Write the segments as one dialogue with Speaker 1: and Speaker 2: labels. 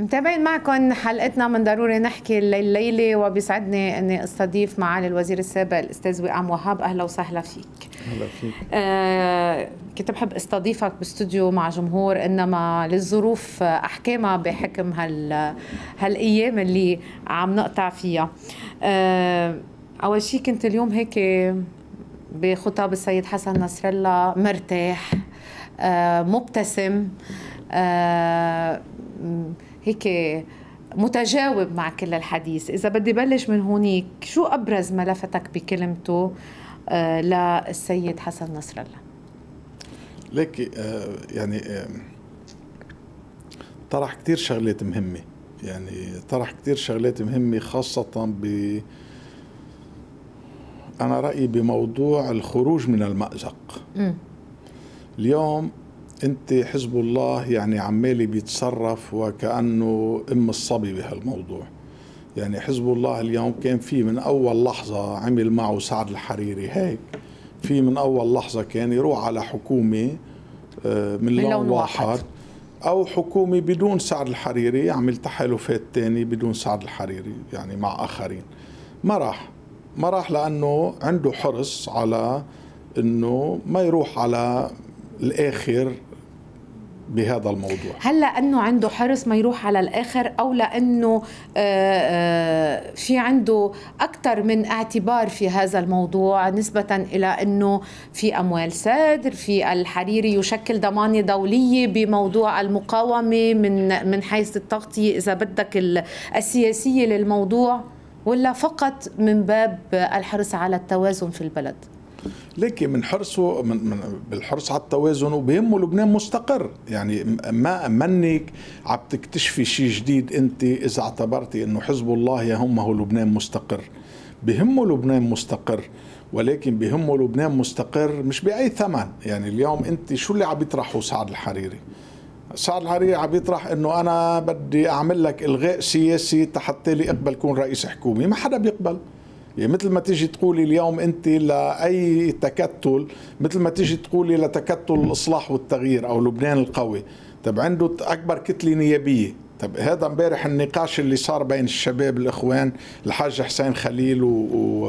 Speaker 1: متابعين معكم حلقتنا من ضروري نحكي الليلة وبيسعدني إني أستضيف معالي الوزير السابق الأستاذ وئام وهاب أهلا وسهلا فيك.
Speaker 2: أهلا فيك.
Speaker 1: آه كنت بحب أستضيفك باستوديو مع جمهور إنما للظروف أحكامها بحكم هال هالأيام اللي عم نقطع فيها. آه أول شيء كنت اليوم هيك بخطاب السيد حسن نصر الله مرتاح آه مبتسم آه هيك متجاوب مع كل الحديث. إذا بدي بلش من هونيك شو أبرز ما لفتك بكلمته آه للسيد حسن نصر الله؟
Speaker 2: ليك آه يعني آه طرح كثير شغلات مهمة. يعني طرح كثير شغلات مهمة خاصة ب أنا رأيي بموضوع الخروج من المأزق. م. اليوم أنت حزب الله يعني عمالي بيتصرف وكأنه أم الصبي بهالموضوع. يعني حزب الله اليوم كان في من أول لحظة عمل معه سعد الحريري هيك. في من أول لحظة كان يروح على حكومة آه، من, من لون واحد, واحد. أو حكومة بدون سعد الحريري يعمل تحالفات تاني بدون سعد الحريري يعني مع آخرين. ما راح. ما راح لأنه عنده حرص على إنه ما يروح على الآخر بهذا الموضوع.
Speaker 1: هل لأنه عنده حرص ما يروح على الآخر أو لإنه آه، آه، في عنده أكثر من اعتبار في هذا الموضوع نسبة إلى إنه في أموال سادر في الحريري يشكل ضمانة دولية بموضوع المقاومة من من حيث التغطيه إذا بدك السياسية للموضوع ولا فقط من باب الحرص على التوازن في البلد؟
Speaker 2: ليكي من حرصه من, من بالحرص على التوازن وبيهمه لبنان مستقر. يعني ما منك عم تكتشفي شيء جديد انت إذا اعتبرتي إنه حزب الله يهمه لبنان مستقر. بهمه لبنان مستقر ولكن بهمه لبنان مستقر مش بأي ثمن. يعني اليوم انت شو اللي عم يطرحه سعد الحريري؟ سعد الحريري عم يطرح إنه أنا بدي أعمل لك إلغاء سياسي حتى لي اقبل كون رئيس حكومه ما حدا بيقبل. مثل ما تيجي تقولي اليوم أنت لأي تكتل مثل ما تيجي تقولي لتكتل الإصلاح والتغيير أو لبنان القوي. طب عنده أكبر كتلة نيابية. طب هذا امبارح النقاش اللي صار بين الشباب الإخوان الحاج حسين خليل و... و...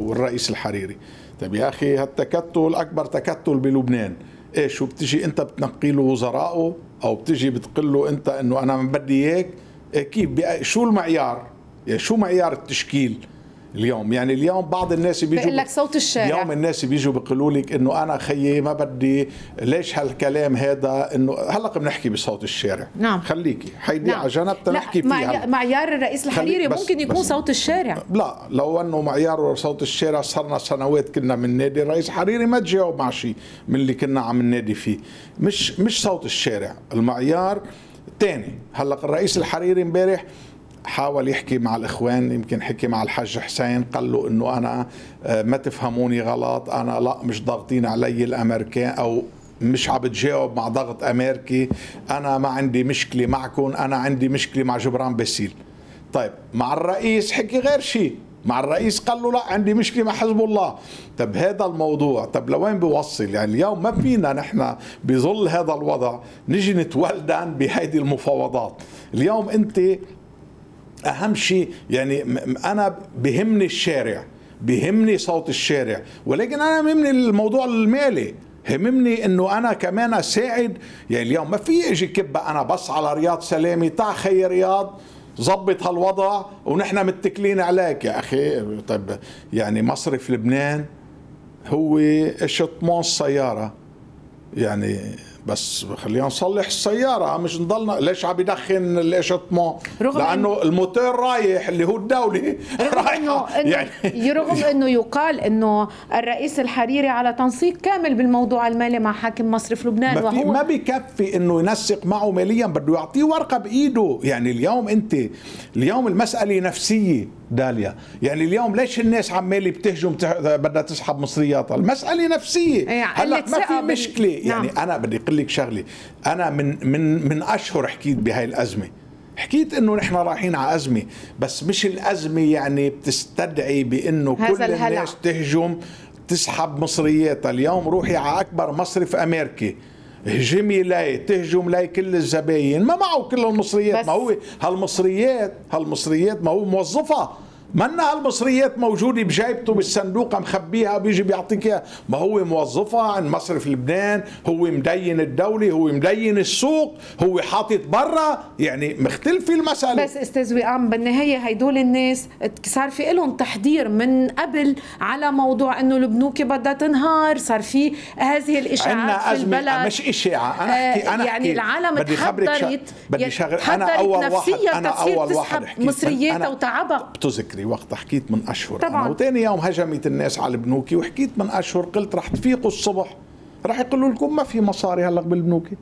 Speaker 2: والرئيس الحريري. طب يا أخي هالتكتل أكبر تكتل بلبنان. إيش شو بتجي أنت بتنقي له وزرائه أو بتجي بتقول له أنت إنه أنا بدي إياك؟ إيه كيف؟ شو المعيار؟ يعني شو معيار التشكيل؟ اليوم. يعني اليوم بعض الناس بيجوا
Speaker 1: لك صوت الشارع.
Speaker 2: اليوم الناس بيجوا بيقولوا لك إنه أنا خيي ما بدي ليش هالكلام هذا؟ إنه هلأ بنحكي بصوت الشارع.
Speaker 1: نعم.
Speaker 2: خليكي. حيدي نعم. على جنب تنحكي
Speaker 1: فيها. معيار الرئيس الحريري ممكن يكون بس صوت الشارع.
Speaker 2: لا لو أنه معيار صوت الشارع صرنا سنوات كنا من نادي الرئيس الحريري ما تجاوب مع شيء من اللي كنا عم ننادي فيه. مش مش صوت الشارع. المعيار ثاني هلأ الرئيس الحريري امبارح حاول يحكي مع الإخوان يمكن حكي مع الحاج حسين قال له إنه أنا آه، ما تفهموني غلط أنا لا مش ضاغطين علي الأمريكان أو مش عم بتجاوب مع ضغط أمريكي أنا ما عندي مشكلة معكم أنا عندي مشكلة مع جبران باسيل. طيب مع الرئيس حكي غير شيء مع الرئيس قال له لا عندي مشكلة مع حزب الله. طب هذا الموضوع طب لوين بيوصل يعني اليوم ما فينا نحن بظل هذا الوضع نجي نتولدن بهيدي المفاوضات. اليوم أنت أهم شيء يعني أنا بهمني الشارع بهمني صوت الشارع ولكن أنا بهمني الموضوع المالي. هممني إنه أنا كمان أساعد. يعني اليوم ما في أجي كبة أنا بس على رياض سلامي تاع خي رياض ظبط هالوضع ونحن متكلين عليك. يا أخي طيب يعني مصرف لبنان هو اشطمان السيارة. يعني بس خلينا نصلح السيارة مش نضلنا ليش عم يدخن الاشطمون لأنه الموتور رايح اللي هو الدولي
Speaker 1: رغم انه يعني رغم إنه يقال إنه الرئيس الحريري على تنسيق كامل بالموضوع المالي مع حاكم مصرف لبنان
Speaker 2: ما وهو ما بكفي إنه ينسق معه ماليا بده يعطيه ورقة بإيده. يعني اليوم انت اليوم المسألة نفسية. داليا. يعني اليوم ليش الناس عمالة بتهجم بدها تسحب مصرياتها المسألة نفسية.
Speaker 1: إيه، هلأ
Speaker 2: ما في مشكلة. يعني نعم. أنا بدي أقول لك شغلة. أنا من من من أشهر حكيت بهاي الأزمة. حكيت إنه نحن رايحين على أزمة. بس مش الأزمة يعني بتستدعي بإنه كل الهلع. الناس تهجم تسحب مصرياتها اليوم روحي على أكبر مصرف أمريكي. هجمي لي تهجم لي كل الزباين. ما معه كل المصريات ما هو هالمصريات هالمصريات ما هو موظفة. منا هالمصريات موجودة بجيبته بالصندوق مخبيها بيجي بيعطيك إياها. ما هو موظفة عند مصرف لبنان هو مدين الدولة هو مدين السوق هو حاطط برا. يعني مختلفة المسألة.
Speaker 1: بس أستاذ وئام بالنهاية هيدول الناس صار في لهم تحضير من قبل على موضوع إنه البنوك بدها تنهار صار في هذه
Speaker 2: الإشاعات
Speaker 1: في
Speaker 2: أزمة.
Speaker 1: البلد.
Speaker 2: مش إشاعة. أنا أحكي أنا
Speaker 1: يعني
Speaker 2: أحكي.
Speaker 1: العالم
Speaker 2: بدي
Speaker 1: تحضرت
Speaker 2: بدي شغل
Speaker 1: تحضرت
Speaker 2: أول واحد
Speaker 1: تصير
Speaker 2: أول واحد
Speaker 1: مصرياتها وتعبها
Speaker 2: بتذكري وقت حكيت من أشهر.
Speaker 1: طبعاً.
Speaker 2: وثاني يوم هجمت الناس على البنوكي وحكيت من أشهر قلت رح تفيقوا الصبح. رح يقولوا لكم ما في مصاري هلا بالبنوكي.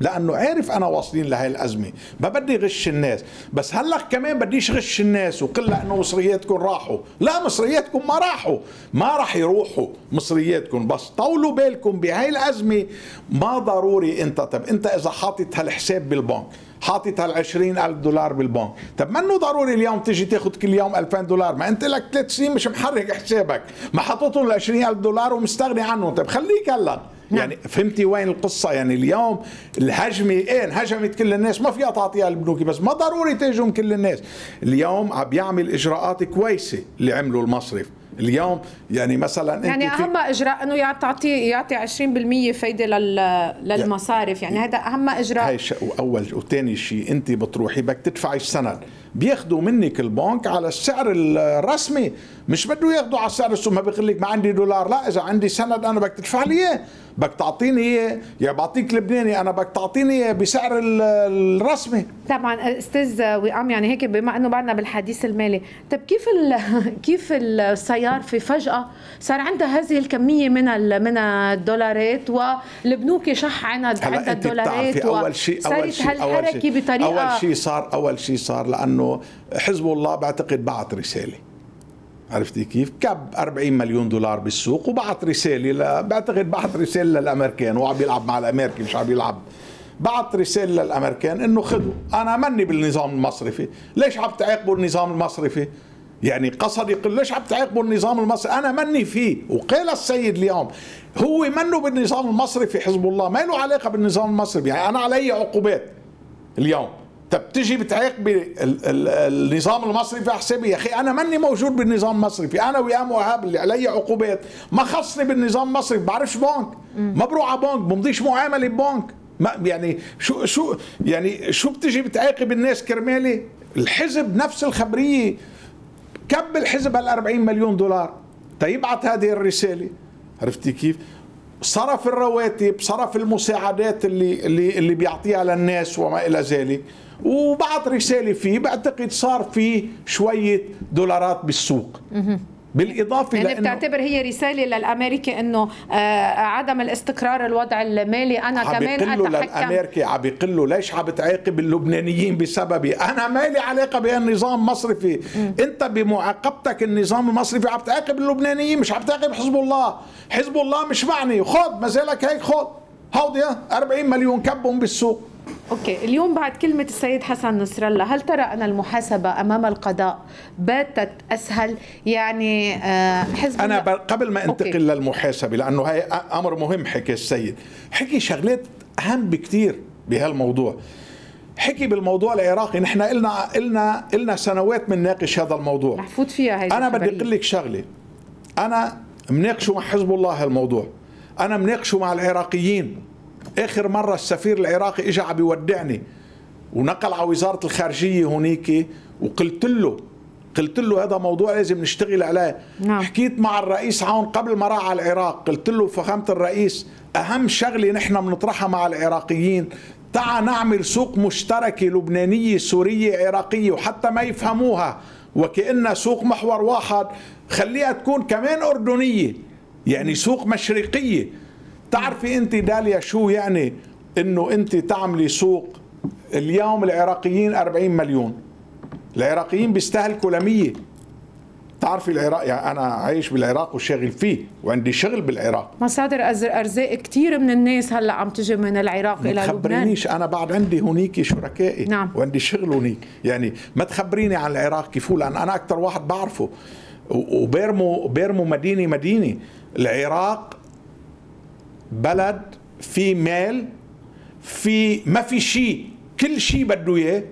Speaker 2: لأنه عارف أنا واصلين لهي الأزمة. ما بدي غش الناس. بس هلا كمان بديش غش الناس وقل لها انه مصرياتكم راحوا. لا مصرياتكم ما راحوا. ما راح يروحوا مصرياتكم. بس طولوا بالكم بهاي الأزمة. ما ضروري أنت طب أنت إذا حاطط هالحساب بالبنك حاطط هال 20 ألف دولار بالبنك. طب منه ضروري اليوم تيجي تاخذ كل يوم 2000 دولار؟ ما أنت لك ثلاث سنين مش محرك حسابك. ما حطيتهم ال 20 ألف دولار ومستغني عنهم. طب خليك هلأ.
Speaker 1: نعم.
Speaker 2: يعني فهمتي وين القصة؟ يعني اليوم الهجمة إيه انهجمت كل الناس؟ ما فيها تعطيها البنوكي بس ما ضروري تهجم كل الناس. اليوم عم بيعمل إجراءات كويسة اللي عمله المصرف. اليوم يعني مثلا
Speaker 1: يعني
Speaker 2: انت
Speaker 1: أهم إجراء إنه يع- تعطي يعطي 20% فايدة لل- للمصارف. يعني هذا أهم إجراء.
Speaker 2: هاي ش... أول وثاني شيء أنت بتروحي بدك تدفعي السند. بياخذوا منك البنك على السعر الرسمي. مش بده ياخذوا على السعر السوق. ما بيقول لك ما عندي دولار. لا إذا عندي سند أنا بدك تدفع لي إياه. بدك تعطيني اياه؟ يا بعطيك لبناني أنا بدك تعطيني اياه بسعر ال- الرسمي.
Speaker 1: طبعا أستاذ وئام يعني هيك بما إنه بعدنا بالحديث المالي. طب كيف ال كيف السيار في فجأة صار عندها هذه الكمية من ال- من الدولارات والبنوك شح عندها
Speaker 2: هلا
Speaker 1: عندها الدولارات
Speaker 2: أول شيء
Speaker 1: أول
Speaker 2: شيء
Speaker 1: أول
Speaker 2: شيء
Speaker 1: بطريقة
Speaker 2: اول شيء صار أول شيء صار لأنه حزب الله بعتقد بعت رسالة. عرفتي كيف؟ كب 40 مليون دولار بالسوق وبعت رسالة ل... بعتقد بعت رسالة للأمريكان وعم بيلعب مع الأمريكي مش عم بيلعب بعت رسالة للأمريكان إنه خذوا أنا مني بالنظام المصرفي. ليش عم تعاقبوا النظام المصرفي؟ يعني قصد يقول ليش عم تعاقبوا النظام المصرفي؟ أنا مني فيه. وقال السيد اليوم هو منه بالنظام المصرفي حزب الله ما له علاقة بالنظام المصرفي. يعني أنا علي عقوبات اليوم. طب تجي بتعاقبي ال- ال- النظام المصرفي على حسابي يا أخي أنا ماني موجود بالنظام المصرفي أنا ويا وهاب اللي علي عقوبات ما خصني بالنظام المصرفي بعرفش بنك ما بروح على بنك بمضيش معاملة ببنك. ما يعني شو شو يعني شو بتجي بتعاقب الناس كرمالي؟ الحزب نفس الخبرية. كب الحزب هال 40 مليون دولار؟ تيبعت هذه الرسالة. عرفتي كيف؟ صرف الرواتب صرف المساعدات اللي اللي اللي بيعطيها للناس وما إلى ذلك. وبعت رسالة فيه بعتقد صار في شوية دولارات بالسوق. بالإضافة
Speaker 1: يعني
Speaker 2: لأنه
Speaker 1: بتعتبر هي رسالة للأمريكي إنه آه عدم الاستقرار الوضع المالي.
Speaker 2: أنا
Speaker 1: كمان أتحكم
Speaker 2: للأمريكي عم بيقلوا ليش عم بتعاقب اللبنانيين بسببي؟ أنا ما لي علاقه بهالنظام المصرفي أنت بمعاقبتك النظام المصرفي عم تعاقب اللبنانيين مش عم تعاقب حزب الله. حزب الله مش معني خذ ما زالك هيك خذ. هودي 40 مليون كبهم بالسوق.
Speaker 1: أوكي اليوم بعد كلمة السيد حسن نصر الله هل ترى أن المحاسبة أمام القضاء باتت أسهل؟ يعني آه حزب
Speaker 2: أنا قبل ما
Speaker 1: أوكي.
Speaker 2: أنتقل للمحاسبة لأنه هي أمر مهم حكي السيد. حكي شغلات أهم بكتير بهالموضوع. حكي بالموضوع العراقي. نحن قلنا قلنا قلنا سنوات بنناقش هذا الموضوع.
Speaker 1: محفوظ فيها هي
Speaker 2: أنا بدي. أقول لك شغلة. أنا مناقشه مع حزب الله هالموضوع. أنا مناقشه مع العراقيين. آخر مرة السفير العراقي اجى عم بيودعني ونقل على وزارة الخارجية هونيك وقلت له قلت له هذا موضوع لازم نشتغل عليه.
Speaker 1: نعم.
Speaker 2: حكيت مع الرئيس عون قبل ما راح على العراق قلت له فخامة الرئيس أهم شغلة نحن بنطرحها مع العراقيين تعا نعمل سوق مشتركة لبنانية سورية عراقية وحتى ما يفهموها وكأنها سوق محور واحد. خليها تكون كمان أردنية يعني سوق مشرقية. تعرفي أنت داليا شو يعني أنه أنت تعملي سوق؟ اليوم العراقيين 40 مليون. العراقيين بيستهلكوا ل 100 تعرفي العراق يعني أنا عايش بالعراق وشاغل فيه وعندي شغل بالعراق.
Speaker 1: مصادر أرزاق كثير من الناس هلأ عم تجي من العراق
Speaker 2: ما
Speaker 1: إلى لبنان.
Speaker 2: تخبرينيش أنا بعد عندي هونيك شركائي.
Speaker 1: نعم.
Speaker 2: وعندي شغل هونيك. يعني ما تخبريني عن العراق كيف هو لأن أنا أكثر واحد بعرفه. وبيرموا بيرموا مدينة مدينة. العراق بلد في مال في ما في شيء كل شيء بده إياه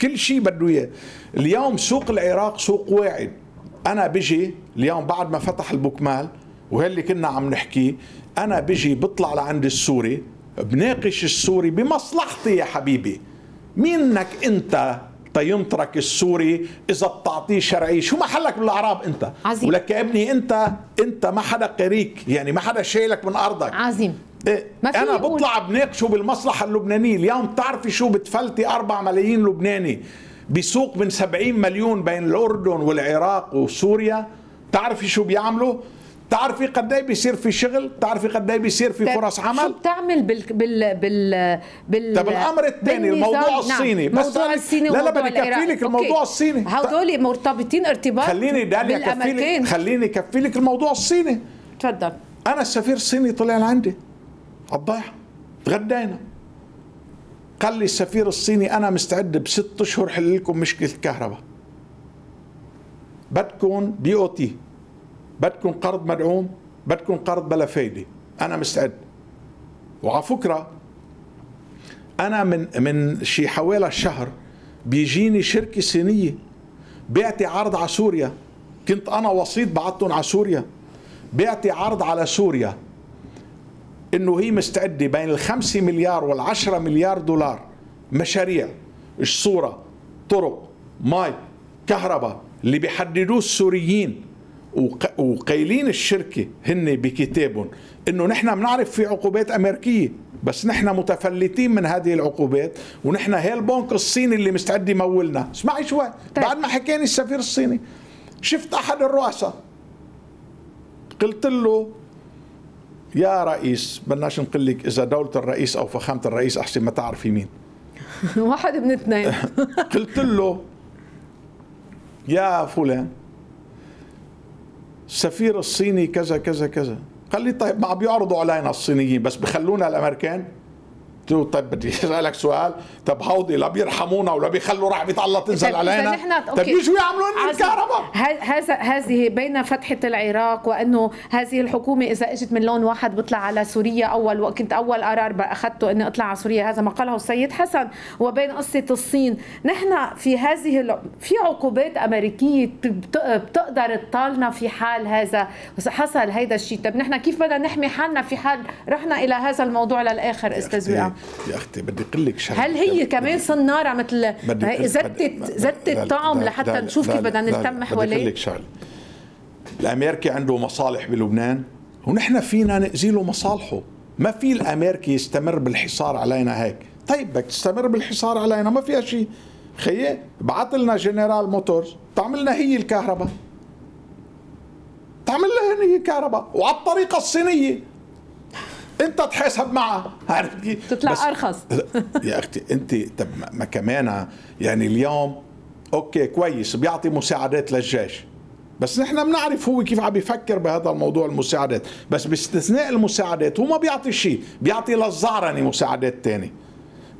Speaker 2: كل شيء بده إياه. اليوم سوق العراق سوق واعد. أنا بجي اليوم بعد ما فتح البوكمال وهاللي كنا عم نحكيه أنا بجي بطلع لعند السوري بناقش السوري بمصلحتي يا حبيبي. مينك أنت؟ تينطرك السوري إذا بتعطيه شرعيه شو محلك بالأعراب أنت؟
Speaker 1: عظيم.
Speaker 2: ولك يا ابني أنت أنت ما حدا قريك يعني ما حدا شايلك من أرضك.
Speaker 1: عظيم.
Speaker 2: إيه
Speaker 1: ما في أنا
Speaker 2: بطلع بناقشه بالمصلحة اللبنانية. اليوم بتعرفي شو بتفلتي 4 ملايين لبناني؟ بسوق من 70 مليون بين الأردن والعراق وسوريا. تعرفي شو بيعملوا؟ تعرفي قد إيه بيصير في شغل؟ تعرفي قد إيه بيصير في فرص
Speaker 1: شو
Speaker 2: عمل
Speaker 1: بتعمل بال بال بال بال
Speaker 2: طب الأمر الثاني الموضوع الصيني.
Speaker 1: نعم. موضوع الصيني
Speaker 2: لا لا بدي كفي
Speaker 1: العراق.
Speaker 2: لك الموضوع. الصيني.
Speaker 1: هدول مرتبطين ارتباط
Speaker 2: خليني داليا كفي
Speaker 1: بالامريكان
Speaker 2: لك خليني كفي لك الموضوع الصيني.
Speaker 1: تفضل.
Speaker 2: أنا السفير الصيني طلع لعندي. على الضيعه تغدينا قال لي السفير الصيني أنا مستعد بست أشهر حل لكم مشكلة الكهرباء. بدكم بي أو تي بدكم قرض مدعوم بدكم قرض بلا فايدة. أنا مستعد. وعلى فكرة أنا من من شي حوالي شهر بيجيني شركة صينية بعتي عرض على سوريا. كنت أنا وسيط بعتهم على سوريا. بعتي عرض على سوريا. إنه هي مستعدة بين الخمسة مليار والعشرة مليار دولار. مشاريع الصورة طرق ماي كهرباء اللي بيحددوه السوريين. وقايلين الشركة هن بكتابهم إنه نحن بنعرف في عقوبات أمريكية بس نحن متفلتين من هذه العقوبات ونحن هي البنك الصيني اللي مستعد يمولنا. اسمعي شوي
Speaker 1: طيب.
Speaker 2: بعد ما حكاني السفير الصيني شفت أحد الرؤساء؟ قلت له يا رئيس بدناش نقول لك إذا دولة الرئيس أو فخامة الرئيس أحسن ما تعرفي مين.
Speaker 1: واحد من اثنين.
Speaker 2: قلت له يا فلان السفير الصيني كذا كذا كذا. قال لي طيب ما بيعرضوا علينا الصينيين بس بخلونا الأمريكان. طيب بدي أسألك سؤال. طب هودي لا بيرحمونا ولا بيخلوا رحمة الله تنزل
Speaker 1: طيب،
Speaker 2: علينا؟ طب. يجوا يعملوا لنا الكهرباء؟
Speaker 1: هذا هذه بين فتحة العراق وأنه هذه الحكومة إذا إجت من لون واحد بطلع على سوريا أول وكنت أول قرار أخذته أني أطلع على سوريا هذا ما قاله السيد حسن. وبين قصة الصين نحن في هذه في عقوبات أمريكية بت- بتقدر تطالنا في حال هذا. حصل هذا الشيء. طب نحن كيف بدنا نحمي حالنا في حال رحنا إلى هذا الموضوع للآخر أستاذ وئام؟
Speaker 2: يا أختي بدي أقول لك شغلة.
Speaker 1: هل هي كمان صنارة مثل
Speaker 2: بدي بدي-
Speaker 1: زتت
Speaker 2: بدي-
Speaker 1: زتت طعم لحتى نشوف كيف بدنا. نلتم
Speaker 2: بدي
Speaker 1: حواليه.
Speaker 2: أقول لك شغلة. الأمريكي عنده مصالح بلبنان ونحن فينا نأذي له مصالحه. ما في الأمريكي يستمر بالحصار علينا هيك. طيب بدك تستمر بالحصار علينا ما فيها شيء. خيي بعت لنا جنرال موتورز. تعمل لنا هي الكهرباء. تعمل لها هي الكهرباء. وعلى الطريقة الصينية. انت تحاسب معها عرفت كيف؟
Speaker 1: تطلع أرخص.
Speaker 2: يا أختي انت طب ما- ما كمان يعني اليوم أوكي كويس بيعطي مساعدات للجيش. بس نحن بنعرف هو كيف عم بيفكر بهذا الموضوع المساعدات. بس باستثناء المساعدات هو ما بيعطي شيء. بيعطي للزعرني مساعدات تانية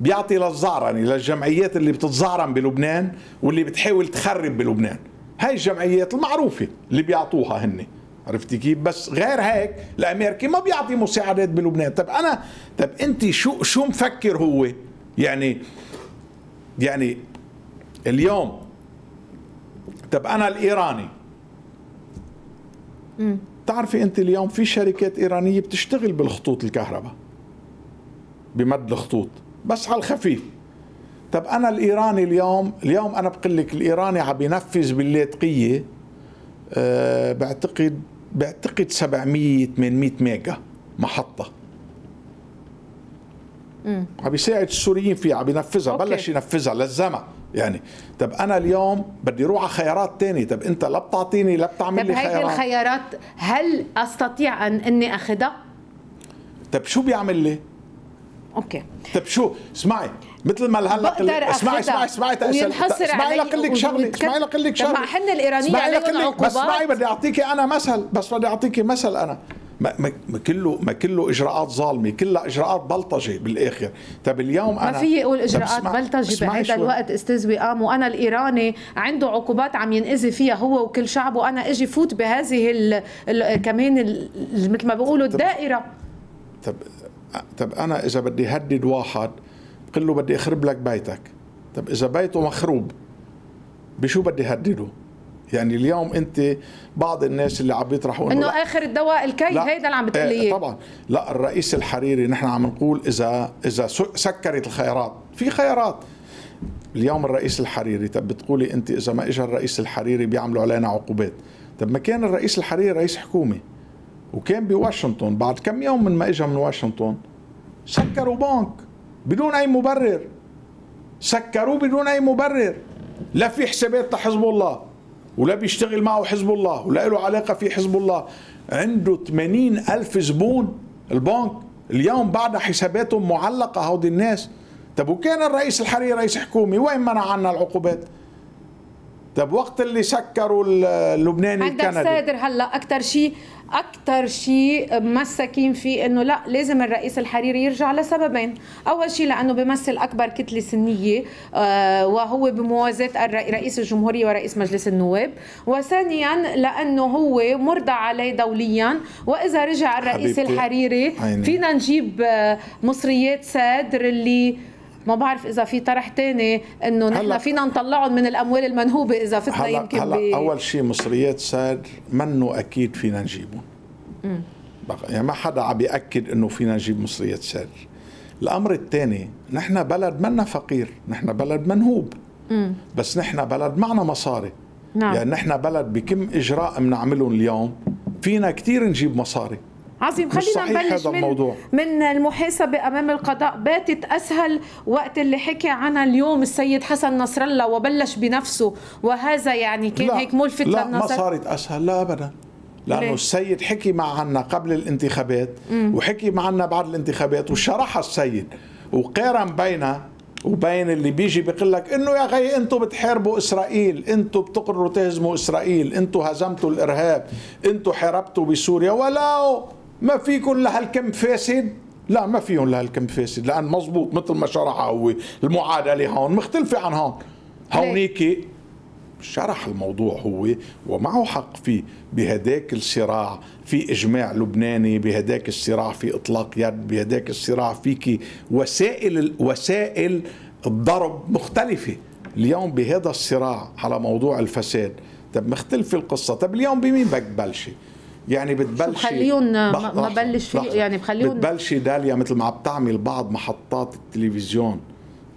Speaker 2: بيعطي للزعرني للجمعيات اللي بتتزعرن بلبنان واللي بتحاول تخرب بلبنان. هاي الجمعيات المعروفة اللي بيعطوها هن عرفتي كيف؟ بس غير هيك الامريكي ما بيعطي مساعدات بلبنان. طب أنا طب أنت شو شو مفكر هو؟ يعني يعني اليوم طب أنا الإيراني. تعرفي أنت اليوم في شركات إيرانية بتشتغل بالخطوط الكهرباء. بمد الخطوط. بس على الخفيف. طب أنا الإيراني اليوم اليوم أنا بقول لك الإيراني عم بينفذ باللاذقيه أه بعتقد بعتقد 700 800 ميجا محطة. عم بيساعد السوريين فيها عم بينفذها. بلش ينفذها للزمن. يعني طب أنا اليوم بدي أروح على خيارات تانية. طب أنت لا بتعطيني لا بتعمل
Speaker 1: طب
Speaker 2: لي
Speaker 1: هيدي
Speaker 2: خيارات.
Speaker 1: الخيارات هل أستطيع أن إني أخذها؟
Speaker 2: طب شو بيعمل لي؟
Speaker 1: أوكي.
Speaker 2: طب شو؟ اسمعي مثل ما هلا اسمعي اسمعي اسمعي اسمعي
Speaker 1: علي
Speaker 2: لك لك
Speaker 1: شغلة
Speaker 2: اسمعي لك لك شغله
Speaker 1: ما حن الإيرانية
Speaker 2: اسمعي لك
Speaker 1: عليهم
Speaker 2: لك- بس
Speaker 1: عقوبات.
Speaker 2: اسمعي بدي أعطيكي أنا مثل بس بدي أعطيكي مثل أنا. ما, ما, كله ما كله إجراءات ظالمة كلها إجراءات بلطجة بالآخر. طب اليوم أنا
Speaker 1: ما في أقول
Speaker 2: طب إجراءات
Speaker 1: بلطجة
Speaker 2: اسمعي
Speaker 1: بهذا. الوقت أستاذ وئام وأنا الإيراني عنده عقوبات عم ينأذي فيها هو وكل شعبه أنا إجي فوت بهذه ال ال كمان ال مثل ما بيقولوا الدائرة.
Speaker 2: طب طب أنا إذا بدي هدد واحد بقول له بدي أخرب لك بيتك. طب إذا بيته مخروب بشو بدي هدده يعني اليوم أنت بعض الناس اللي عم بيطرحوا
Speaker 1: إنه آخر الدواء الكي هيدا اللي عم بتقول
Speaker 2: إيه طبعا. لا الرئيس الحريري نحن عم نقول إذا إذا سكرت الخيارات. في خيارات. اليوم الرئيس الحريري طب بتقولي أنت إذا ما اجى الرئيس الحريري بيعملوا علينا عقوبات. طب ما كان الرئيس الحريري رئيس حكومة. وكان بواشنطن بعد كم يوم من ما اجى من واشنطن سكروا بنك. بدون أي مبرر. سكروه بدون أي مبرر. لا في حسابات لحزب الله ولا بيشتغل معه حزب الله ولا له علاقة في حزب الله. عنده 80 ألف زبون البنك اليوم بعد حساباتهم معلقة هودي الناس. طب وكان الرئيس الحريري رئيس حكومي؟ وين منع عنا العقوبات؟ طب وقت اللي سكروا اللبناني
Speaker 1: عندك الكندي. عندك صادر هلا أكثر شيء أكثر شيء مسكين فيه إنه لا لازم الرئيس الحريري يرجع لسببين. أول شيء لأنه بيمثل أكبر كتلة سنية آه وهو بموازاة رئيس الجمهورية ورئيس مجلس النواب. وثانيا لأنه هو مرضى عليه دوليا. وإذا رجع الرئيس الحريري فينا نجيب آه، مصريات سادر اللي ما بعرف إذا في طرح تاني إنه نحن فينا نطلعهم من الأموال المنهوبة إذا فتنا هلأ يمكن
Speaker 2: هلأ بي... أول شيء مصريات ساد منه أكيد فينا نجيبهم. يعني ما حدا عم بيأكد إنه فينا نجيب مصريات ساد الأمر الثاني نحن بلد منا فقير نحن بلد منهوب. مم. بس نحن بلد معنا مصاري. نعم. يعني نحن بلد بكم إجراء بنعملهم اليوم؟ فينا كثير نجيب مصاري.
Speaker 1: عظيم خلينا نبلش من الموضوع. من المحاسبة أمام القضاء. باتت أسهل وقت اللي حكي عنها اليوم السيد حسن نصر الله وبلش بنفسه. وهذا يعني كان
Speaker 2: لا
Speaker 1: هيك ملفت
Speaker 2: لا للنظر ما صارت أسهل. لا أبدا. لأنه ليه؟ السيد حكي معنا قبل الانتخابات مم. وحكي معنا بعد الانتخابات وشرح السيد. وقارن بينها وبين اللي بيجي بيقول لك إنه يا أخي أنتم بتحاربوا إسرائيل أنتم بتقرروا تهزموا إسرائيل أنتم هزمتوا الإرهاب أنتم حاربتوا بسوريا. ولا ما فيكم لهالكم فاسد؟ لا ما فيهم لهالكم فاسد لأن مزبوط مثل ما شرح هو المعادلة هون مختلفة عن هون. هونيك شرح الموضوع هو ومعه حق فيه بهداك الصراع في إجماع لبناني بهداك الصراع في إطلاق يد بهداك الصراع فيك وسائل وسائل الضرب مختلفة. اليوم بهذا الصراع على موضوع الفساد طب مختلفه القصة. طب اليوم بمين بدك تبلشي يعني بتبلشي
Speaker 1: بخليهم ما بلش فيه يعني بخليهم
Speaker 2: بتبلشي داليا مثل ما عم تعمل بعض محطات التلفزيون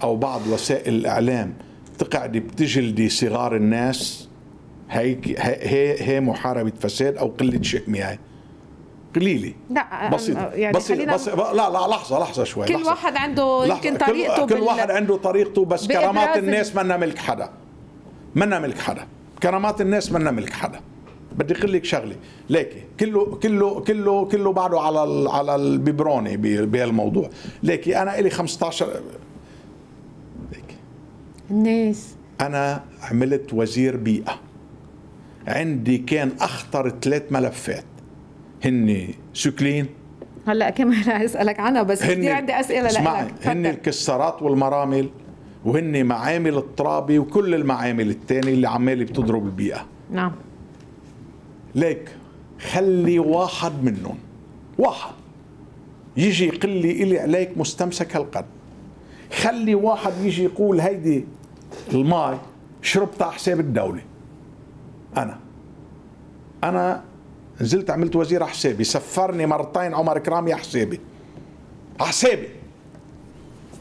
Speaker 2: أو بعض وسائل الإعلام تقعدي بتجلدي صغار الناس هيك هي هي محاربة فساد أو قلة شئم قليلة.
Speaker 1: لا
Speaker 2: بسيط يعني بسيط, بسيط لا لا لحظة لحظة شوي
Speaker 1: كل
Speaker 2: لحظة.
Speaker 1: واحد عنده يمكن طريقته
Speaker 2: كل, كل واحد عنده طريقته بس كرامات الناس منا ملك حدا. منا ملك حدا. كرامات الناس منا ملك حدا. بدي أقول لك شغله ليكي. كله كله كله كله بعده على على الببروني بهالموضوع. ليكي أنا إلي 15
Speaker 1: ليكي. الناس.
Speaker 2: أنا عملت وزير بيئة. عندي كان أخطر ثلاث ملفات هن سكلين.
Speaker 1: هلأ كمان رح أسألك عنها بس كثير عندي أسئلة
Speaker 2: لك هن الكسارات والمرامل وهن معامل الترابي وكل المعامل الثانية اللي عمالة بتضرب البيئة.
Speaker 1: نعم.
Speaker 2: ليك خلي واحد منهم واحد يجي يقول لي إلي عليك مستمسك هالقد خلي واحد يجي يقول هيدي الماي شربتها حساب الدولة. أنا أنا نزلت عملت وزير حسابي سفرني مرتين عمر كرامي حسابي. حسابي.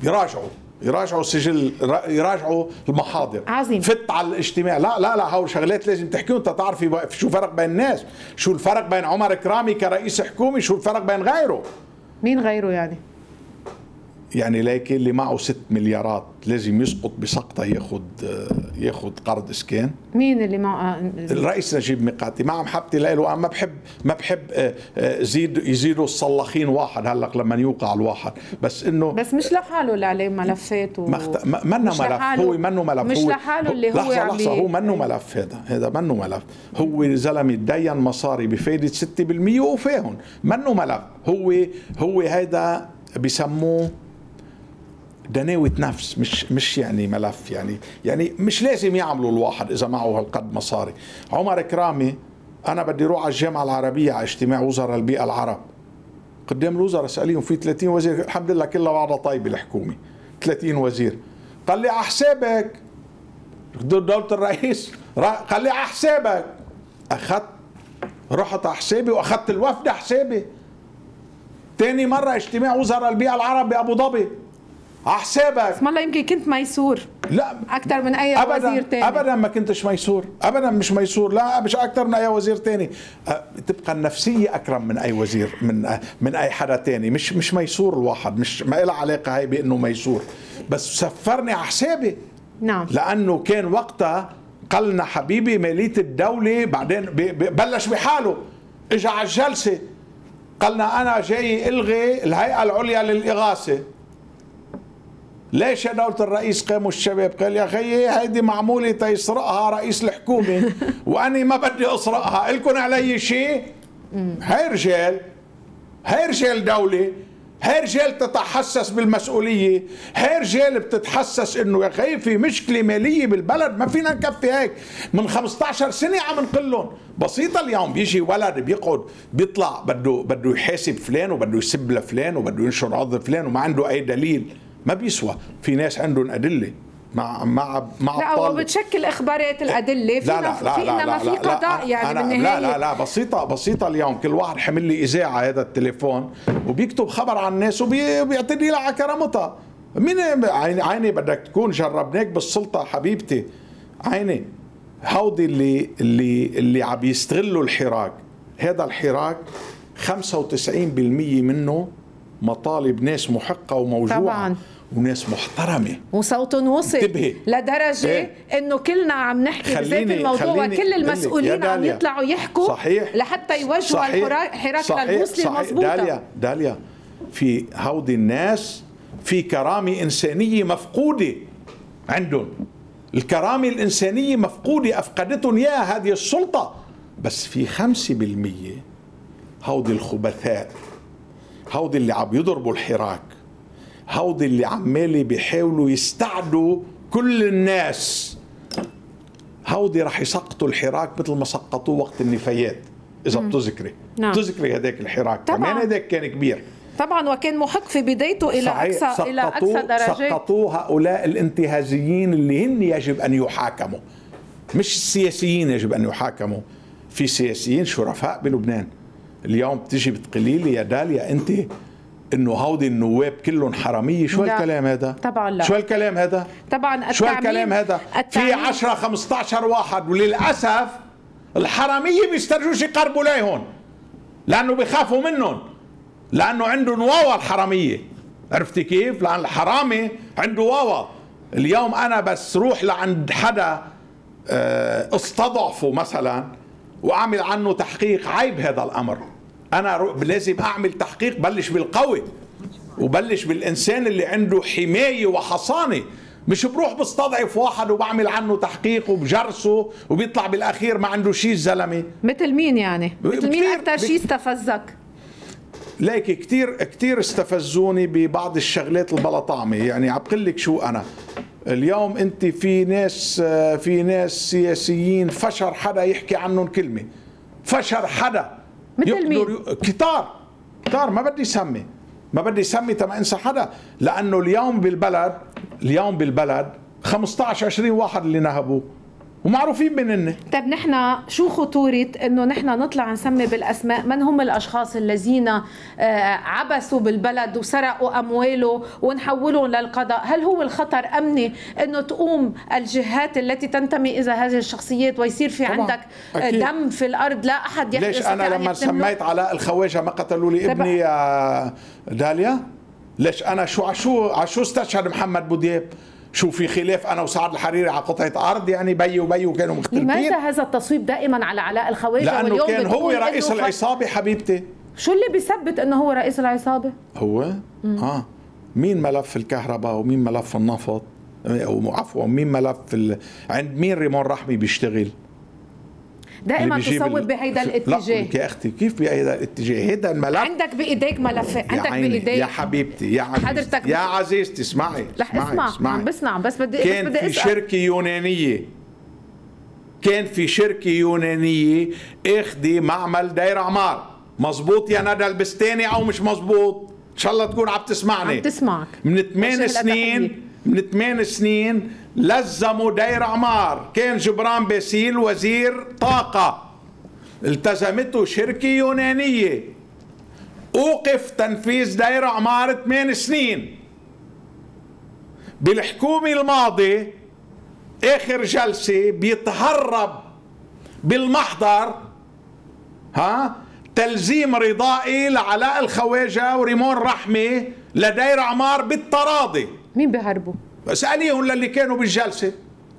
Speaker 2: يراجعوا. يراجعوا السجل يراجعوا المحاضر.
Speaker 1: عظيم.
Speaker 2: فت على الاجتماع. لا لا لا هول شغلات لازم تحكيهم تعرفي شو فرق بين الناس؟ شو الفرق بين عمر كرامي كرئيس حكومي؟ شو الفرق بين غيره؟
Speaker 1: مين غيره يعني؟
Speaker 2: يعني ليك اللي معه 6 مليارات لازم يسقط بسقطة ياخذ ياخذ قرض اسكان
Speaker 1: مين اللي معه؟
Speaker 2: الرئيس نجيب ميقاتي. مع محبتي له أنا ما بحب ما بحب آه، آه، زيد يزيدوا الصلاخين واحد. هلأ لما يوقع الواحد. بس إنه
Speaker 1: بس مش لحاله اللي عليه ملفات و...
Speaker 2: مخت... منه ملف. هو منه ملف.
Speaker 1: مش
Speaker 2: هو
Speaker 1: لحاله اللي هو
Speaker 2: لحظة. لحظة هو منه ملف هذا. هذا منه ملف. هو زلمة تدين مصاري بفايدة 6% وفاهم. منه ملف. هو هو هيدا بسموه دناوة نفس مش مش يعني ملف يعني. يعني مش لازم يعملوا الواحد إذا معه هالقد مصاري. عمر كرامي أنا بدي أروح على الجامعة العربية على اجتماع وزراء البيئة العرب. قدام الوزراء اساليهم في 30 وزير؟ الحمد لله كلها بعضها طيبه الحكومة. 30 وزير. قال لي على حسابك. دولة الرئيس قال لي على حسابك. أخذت رحت على حسابي وأخذت الوفد على حسابي. تاني مرة اجتماع وزراء البيئة العرب بأبو ظبي. على حسابك
Speaker 1: اسم الله يمكن كنت ميسور.
Speaker 2: لا.
Speaker 1: أكثر من أي
Speaker 2: أبداً
Speaker 1: وزير ثاني
Speaker 2: ابدا ما كنتش ميسور. ابدا مش ميسور. لا مش أكثر من أي وزير ثاني تبقى النفسية أكرم من أي وزير من أه، من أي حدا ثاني مش مش ميسور الواحد. مش ما لها علاقة هاي بأنه ميسور. بس سفرني على حسابي
Speaker 1: نعم.
Speaker 2: لأنه كان وقتها قالنا حبيبي ماليه الدولة بعدين بلش بحاله. اجى على الجلسة. قالنا أنا جاي إلغي الهيئة العليا للإغاثة. ليش يا دولة الرئيس قاموا الشباب؟ قال يا خيي هيدي معمولة تيسرقها رئيس الحكومة. وأنا ما بدي أسرقها. إلكم علي شيء؟ هاي رجال هاي رجال دولة. هاي رجال تتحسس بالمسؤولية. هاي رجال بتتحسس إنه يا خي في مشكلة مالية بالبلد. ما فينا نكفي هيك. من 15 سنة عم نقلهم. بسيطة اليوم. بيجي ولد بيقعد بيطلع بده بده يحاسب فلان وبده يسب لفلان وبده ينشر عض فلان وما عنده أي دليل. ما بيسوى. في ناس عندهم أدلة مع مع مع
Speaker 1: لا هو بتشكل اخبارات الأدلة. في
Speaker 2: لا لا لا لا
Speaker 1: لا في قضاء يعني
Speaker 2: أنا
Speaker 1: بالنهاية.
Speaker 2: لا لا لا بسيطه بسيطة اليوم. كل واحد حمل لي إذاعة هذا التليفون وبيكتب خبر عن الناس وبيعتدي لها على كرامتها. مين عيني عيني بدك تكون جربناك بالسلطة حبيبتي. عيني. هودي اللي اللي اللي عم يستغلوا الحراك. هذا الحراك 95% منه مطالب ناس محقة وموجوعة. طبعا. وناس محترمة.
Speaker 1: وصوتهم وصل انتبهي. لدرجه إيه؟ إنه كلنا عم نحكي بذات الموضوع وكل المسؤولين عم يطلعوا يحكوا
Speaker 2: صحيح.
Speaker 1: لحتى يوجهوا الحراك للمسلم مضبوطه
Speaker 2: داليا داليا. في هودي الناس في كرامة إنسانية مفقودة عندهم. الكرامة الإنسانية مفقودة أفقدتهم اياها هذه السلطة. بس في خمسة بالمية هودي الخبثاء هودي اللي عم يضربوا الحراك هودي اللي عمالي بيحاولوا يستعدوا كل الناس. هودي رح يسقطوا الحراك مثل ما سقطوه وقت النفايات. إذا بتذكري. نعم. بتذكري هذاك الحراك. طبعا. كمان هذاك كان كبير.
Speaker 1: طبعا وكان محق في بدايته إلى اقصى إلى أقصى درجات
Speaker 2: سقطوا هؤلاء الانتهازيين اللي هن يجب أن يحاكموا. مش السياسيين يجب أن يحاكموا. في سياسيين شرفاء بلبنان. اليوم بتجي بتقولي لي يا داليا أنت إنه هودي النواب كلهم حرامية. شو لا. الكلام هذا؟
Speaker 1: طبعا لا.
Speaker 2: شو الكلام هذا؟
Speaker 1: طبعا
Speaker 2: شو الكلام هذا؟ في 10 15 واحد وللأسف الحرامية بيسترجوش يقربوا ليهم لأنه بيخافوا منهم لأنه عندهم واوا الحرامية. عرفتي كيف؟ لأن الحرامي عنده واوا. اليوم أنا بس روح لعند حدا آه، استضعفه مثلا وأعمل عنه تحقيق عيب هذا الأمر. أنا لازم أعمل تحقيق بلش بالقوي وبلش بالإنسان اللي عنده حماية وحصانة. مش بروح بستضعف واحد وبعمل عنه تحقيق وبجرسه وبيطلع بالأخير ما عنده شيء الزلمه
Speaker 1: مثل مين يعني؟ مثل مين أكثر شيء استفزك؟
Speaker 2: ليك كثير كثير استفزوني ببعض الشغلات البلطامة. يعني عم لك شو أنا. اليوم أنت في ناس في ناس سياسيين فشر حدا يحكي عنهم كلمة. فشر حدا.
Speaker 1: مثل مين؟
Speaker 2: كتار. كتار ما بدي سمي. ما بدي سمي تما إنسى حدا. لأنه اليوم بالبلد اليوم بالبلد 15 20 واحد اللي نهبوه. ومعروفين بيننا
Speaker 1: طيب نحن شو خطورة إنه نحن نطلع نسمي بالأسماء؟ من هم الأشخاص الذين آه، عبسوا بالبلد وسرقوا أمواله ونحولهم للقضاء؟ هل هو الخطر أمني إنه تقوم الجهات التي تنتمي اذا هذه الشخصيات ويصير في طبعا. عندك أكيد. دم في الأرض؟ لا أحد
Speaker 2: يحدث ليش أنا لما سميت علاء الخواجه ما قتلوا لي ابني يا داليا؟ ليش أنا شو عشو عشو استشهد محمد بودياب شو في خلاف أنا وسعد الحريري على قطعة أرض يعني بي وبي وكانوا مختلفين.
Speaker 1: لماذا هذا التصويب دائما على علاء الخواجه
Speaker 2: لأنه كان هو رئيس العصابة حبيبتي.
Speaker 1: شو اللي بيثبت إنه هو رئيس العصابة؟
Speaker 2: هو؟ مم. آه. مين ملف الكهرباء ومين ملف النفط؟ أو عفوا مين ملف ال... عند مين ريمون رحمي بيشتغل؟
Speaker 1: دائما تصوب بهيدا الاتجاه.
Speaker 2: لا يا أختي كيف بهيدا الاتجاه؟ هيدا الملف
Speaker 1: عندك بإيديك ملفات عندك
Speaker 2: بإيديك. يا حبيبتي يا عزيزتي حضرتك يا عزيزتي اسمعي
Speaker 1: رح اسمع اسمعي. عم بسمع بس بدي
Speaker 2: كان
Speaker 1: بس بدي
Speaker 2: في. شركة يونانية. كان في شركة يونانية اخذة معمل دير عمار مزبوط يا ندى البستاني أو مش مزبوط إن شاء الله تكون عم تسمعني.
Speaker 1: عم تسمعك.
Speaker 2: من ثمان سنين من ثمان سنين لزموا دير عمار. كان جبران باسيل وزير طاقة. التزمته شركة يونانية. أوقف تنفيذ دير عمار ثمان سنين. بالحكومة الماضية آخر جلسة بيتهرب بالمحضر ها تلزيم رضائي لعلاء الخواجة وريمون رحمة لدير عمار بالتراضي.
Speaker 1: مين بهربوا؟
Speaker 2: اسأليهم للي كانوا بالجلسة.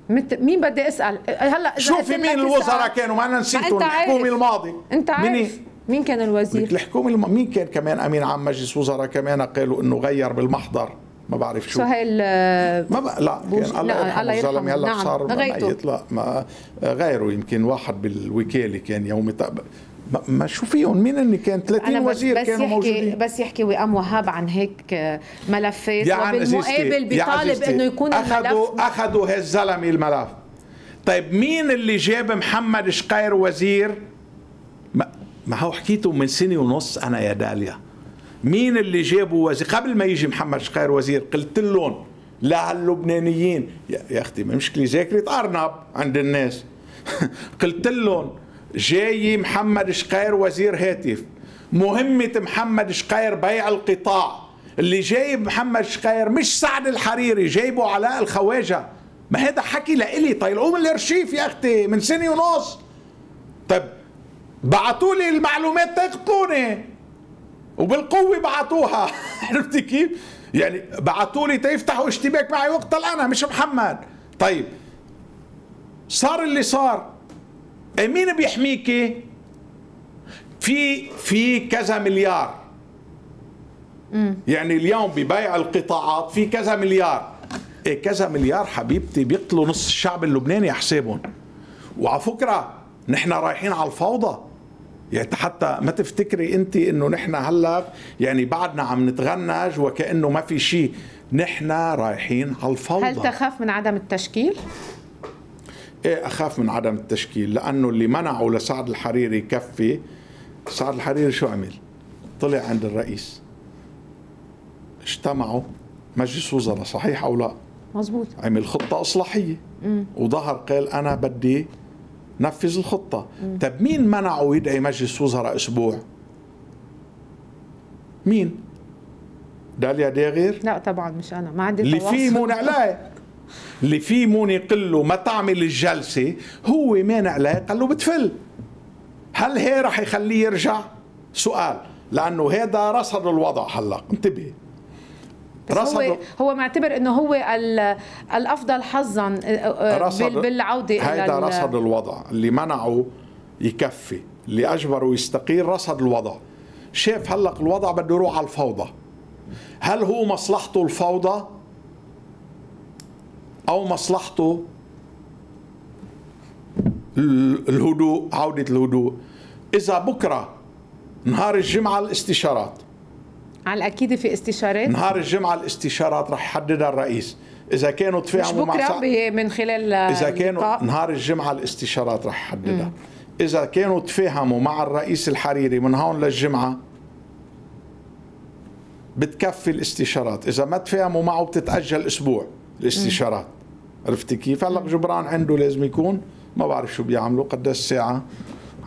Speaker 1: مت... مين بدي أسأل؟ هلا
Speaker 2: شوفي مين الوزراء كانوا ما أنا نسيتهم الحكومة الماضي
Speaker 1: أنت عارف. مين, مين كان الوزير؟
Speaker 2: الحكومة الم... مين كان كمان؟ أمين عام مجلس وزراء كمان قالوا إنه غير بالمحضر. ما بعرف شو.
Speaker 1: سهيل
Speaker 2: ما بقى لا بوش... كان الله يرحمه الزلمه هلا نعم. صار ميت. لا ما غيره يمكن واحد بالوكالة كان يومي ما شو فيهم مين اللي كان؟ 30 وزير
Speaker 1: بس
Speaker 2: كانوا
Speaker 1: يحكي
Speaker 2: موجودين.
Speaker 1: بس يحكي وئام وهاب عن هيك ملفات. وبالمقابل بيطالب إنه يكون
Speaker 2: أخذوا
Speaker 1: الملف
Speaker 2: اخذوا هالزلمه الملف. طيب مين اللي جاب محمد شقير وزير؟ ما, ما هو حكيته من سنة ونص أنا يا داليا. مين اللي جابوا وزير؟ قبل ما يجي محمد شقير وزير قلت لهم للبنانيين يا أختي مشكلة ذاكره أرنب عند الناس. قلت لهم جاي محمد شقير وزير هاتف. مهمة محمد شقير بيع القطاع. اللي جايب محمد شقير مش سعد الحريري جايبه علاء الخواجة. ما هذا حكي لإلي. طيلقوه من الارشيف يا أختي من سنة ونص. طيب بعتوا لي المعلومات. تقتلوني وبالقوة بعتوها عرفتي كيف؟ يعني بعتوا لي تيفتحوا اشتباك معي واقتل أنا مش محمد. طيب صار اللي صار. مين بيحميك في في كذا مليار. يعني اليوم ببيع القطاعات في كذا مليار. إيه كذا مليار حبيبتي؟ بيقتلوا نص الشعب اللبناني حسابهم وعلى فكرة نحن رايحين على الفوضى. يعني حتى ما تفتكري أنت إنه نحن هلأ يعني بعدنا عم نتغنج وكأنه ما في شيء. نحن رايحين على الفوضى.
Speaker 1: هل تخاف من عدم التشكيل؟
Speaker 2: إيه أخاف من عدم التشكيل لأنه اللي منعوا لسعد الحريري يكفي. سعد الحريري شو عمل؟ طلع عند الرئيس. اجتمعوا. مجلس وزراء صحيح أو لا؟
Speaker 1: مزبوط
Speaker 2: عمل خطة إصلاحية. وظهر قال أنا بدي نفذ الخطة. طب مين منعه يدعي مجلس وزراء أسبوع؟ مين؟ داليا داغير؟
Speaker 1: لا طبعا مش أنا. ما عندي
Speaker 2: اللي فيه مو نعلاء اللي فيه موني يقول له ما تعمل الجلسة هو مانع له قال له بتفل. هل هي رح يخليه يرجع؟ سؤال. لأنه هذا رصد الوضع هلا. انتبه.
Speaker 1: هو هو معتبر إنه هو الأفضل حظا آه، آه، بالعودة
Speaker 2: هذا رصد الوضع. اللي منعه يكفي. اللي أجبره يستقيل رصد الوضع. شاف هلا الوضع بده يروح على الفوضى. هل هو مصلحته الفوضى؟ أو مصلحته. الهدوء عودة الهدوء. إذا بكرة نهار الجمعة الاستشارات.
Speaker 1: على الأكيد في استشارات.
Speaker 2: نهار الجمعة الاستشارات رح يحددها الرئيس. إذا كانوا تفاهموا
Speaker 1: مع سع... من خلال
Speaker 2: إذا كانوا نهار الجمعة الاستشارات رح يحددها. إذا كانوا تفاهموا مع الرئيس الحريري من هون للجمعة بتكفي الاستشارات. إذا ما تفاهموا معه بتتأجل أسبوع الاستشارات. عرفتي كيف؟ هلا جبران عنده لازم يكون. ما بعرف شو بيعملوا. قديش ساعة؟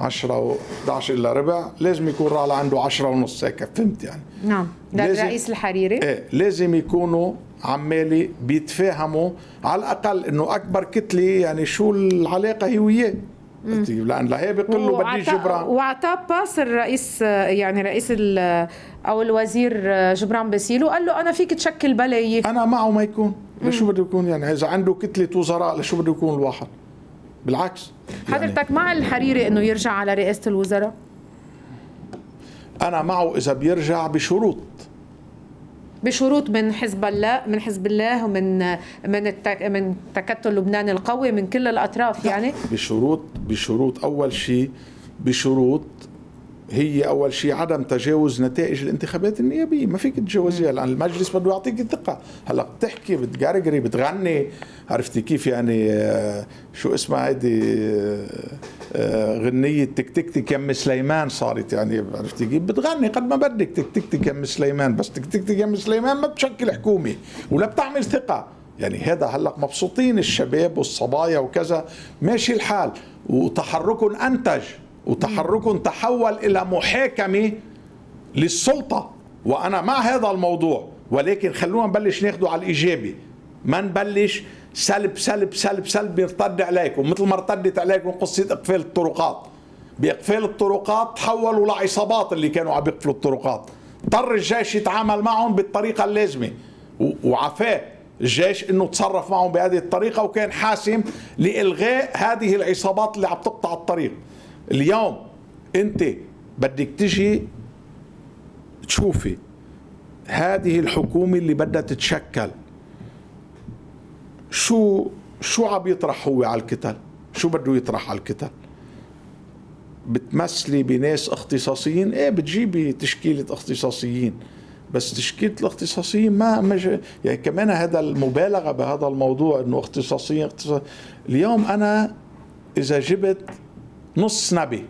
Speaker 2: 10 و 11 إلا ربع. لازم يكون رالع عنده 10 ونص هيك فهمت يعني؟
Speaker 1: نعم. ده الرئيس الحريري.
Speaker 2: إيه لازم يكونوا عمالي بيتفاهموا. على الأقل إنه أكبر كتلة يعني شو العلاقة هي وياه. لأن لهي بيقول له بدي جبران.
Speaker 1: واعطاه باس الرئيس يعني رئيس أو الوزير جبران باسيل وقال له أنا فيك تشكل بلايي
Speaker 2: أنا معه ما يكون. لشو بده يكون يعني؟ إذا عنده كتلة وزراء لشو بده يكون الواحد؟ بالعكس.
Speaker 1: يعني حضرتك مع الحريري إنه يرجع على رئاسة الوزراء؟
Speaker 2: أنا معه إذا بيرجع بشروط.
Speaker 1: بشروط من حزب الله من حزب الله ومن من التك من تكتل لبنان القوي من كل الأطراف يعني؟
Speaker 2: بشروط بشروط أول شيء بشروط هي أول شيء عدم تجاوز نتائج الانتخابات النيابية. ما فيك تتجاوزيها لأن المجلس بده يعطيك الثقه هلأ بتحكي بتقرقري بتغني. عرفتي كيف يعني آه، شو اسمها هيدي آه، آه، غنية تكتكتك يم سليمان صارت يعني. عرفتي كيف؟ بتغني قد ما بدك. تكتكتك يم سليمان. بس تكتكتك يم سليمان ما بتشكل حكومة ولا بتعمل ثقة. يعني هذا هلأ مبسوطين الشباب والصبايا وكذا. ماشي الحال. وتحركهم أنتج. وتحركهم تحول إلى محاكمة للسلطة. وأنا مع هذا الموضوع ولكن خلونا نبلش ناخده على الإيجابي. ما نبلش سلب سلب سلب سلب يرتد عليكم مثل ما ارتدت عليكم قصة إقفال الطرقات. بإقفال الطرقات تحولوا لعصابات اللي كانوا عم يقفلوا الطرقات. اضطر الجيش يتعامل معهم بالطريقة اللازمة. وعفاه الجيش إنه تصرف معهم بهذه الطريقة. وكان حاسم لإلغاء هذه العصابات اللي عم تقطع الطريق. اليوم انت بدك تجي تشوفي هذه الحكومة اللي بدها تتشكل. شو شو عم يطرح هو على الكتل شو بده يطرح على الكتل بتمثلي بناس اختصاصيين؟ إيه بتجيبي تشكيلة اختصاصيين. بس تشكيلة الاختصاصيين ما مش يعني كمان هذا المبالغة بهذا الموضوع إنه اختصاصيين اختصاص اليوم أنا إذا جبت نص نبي.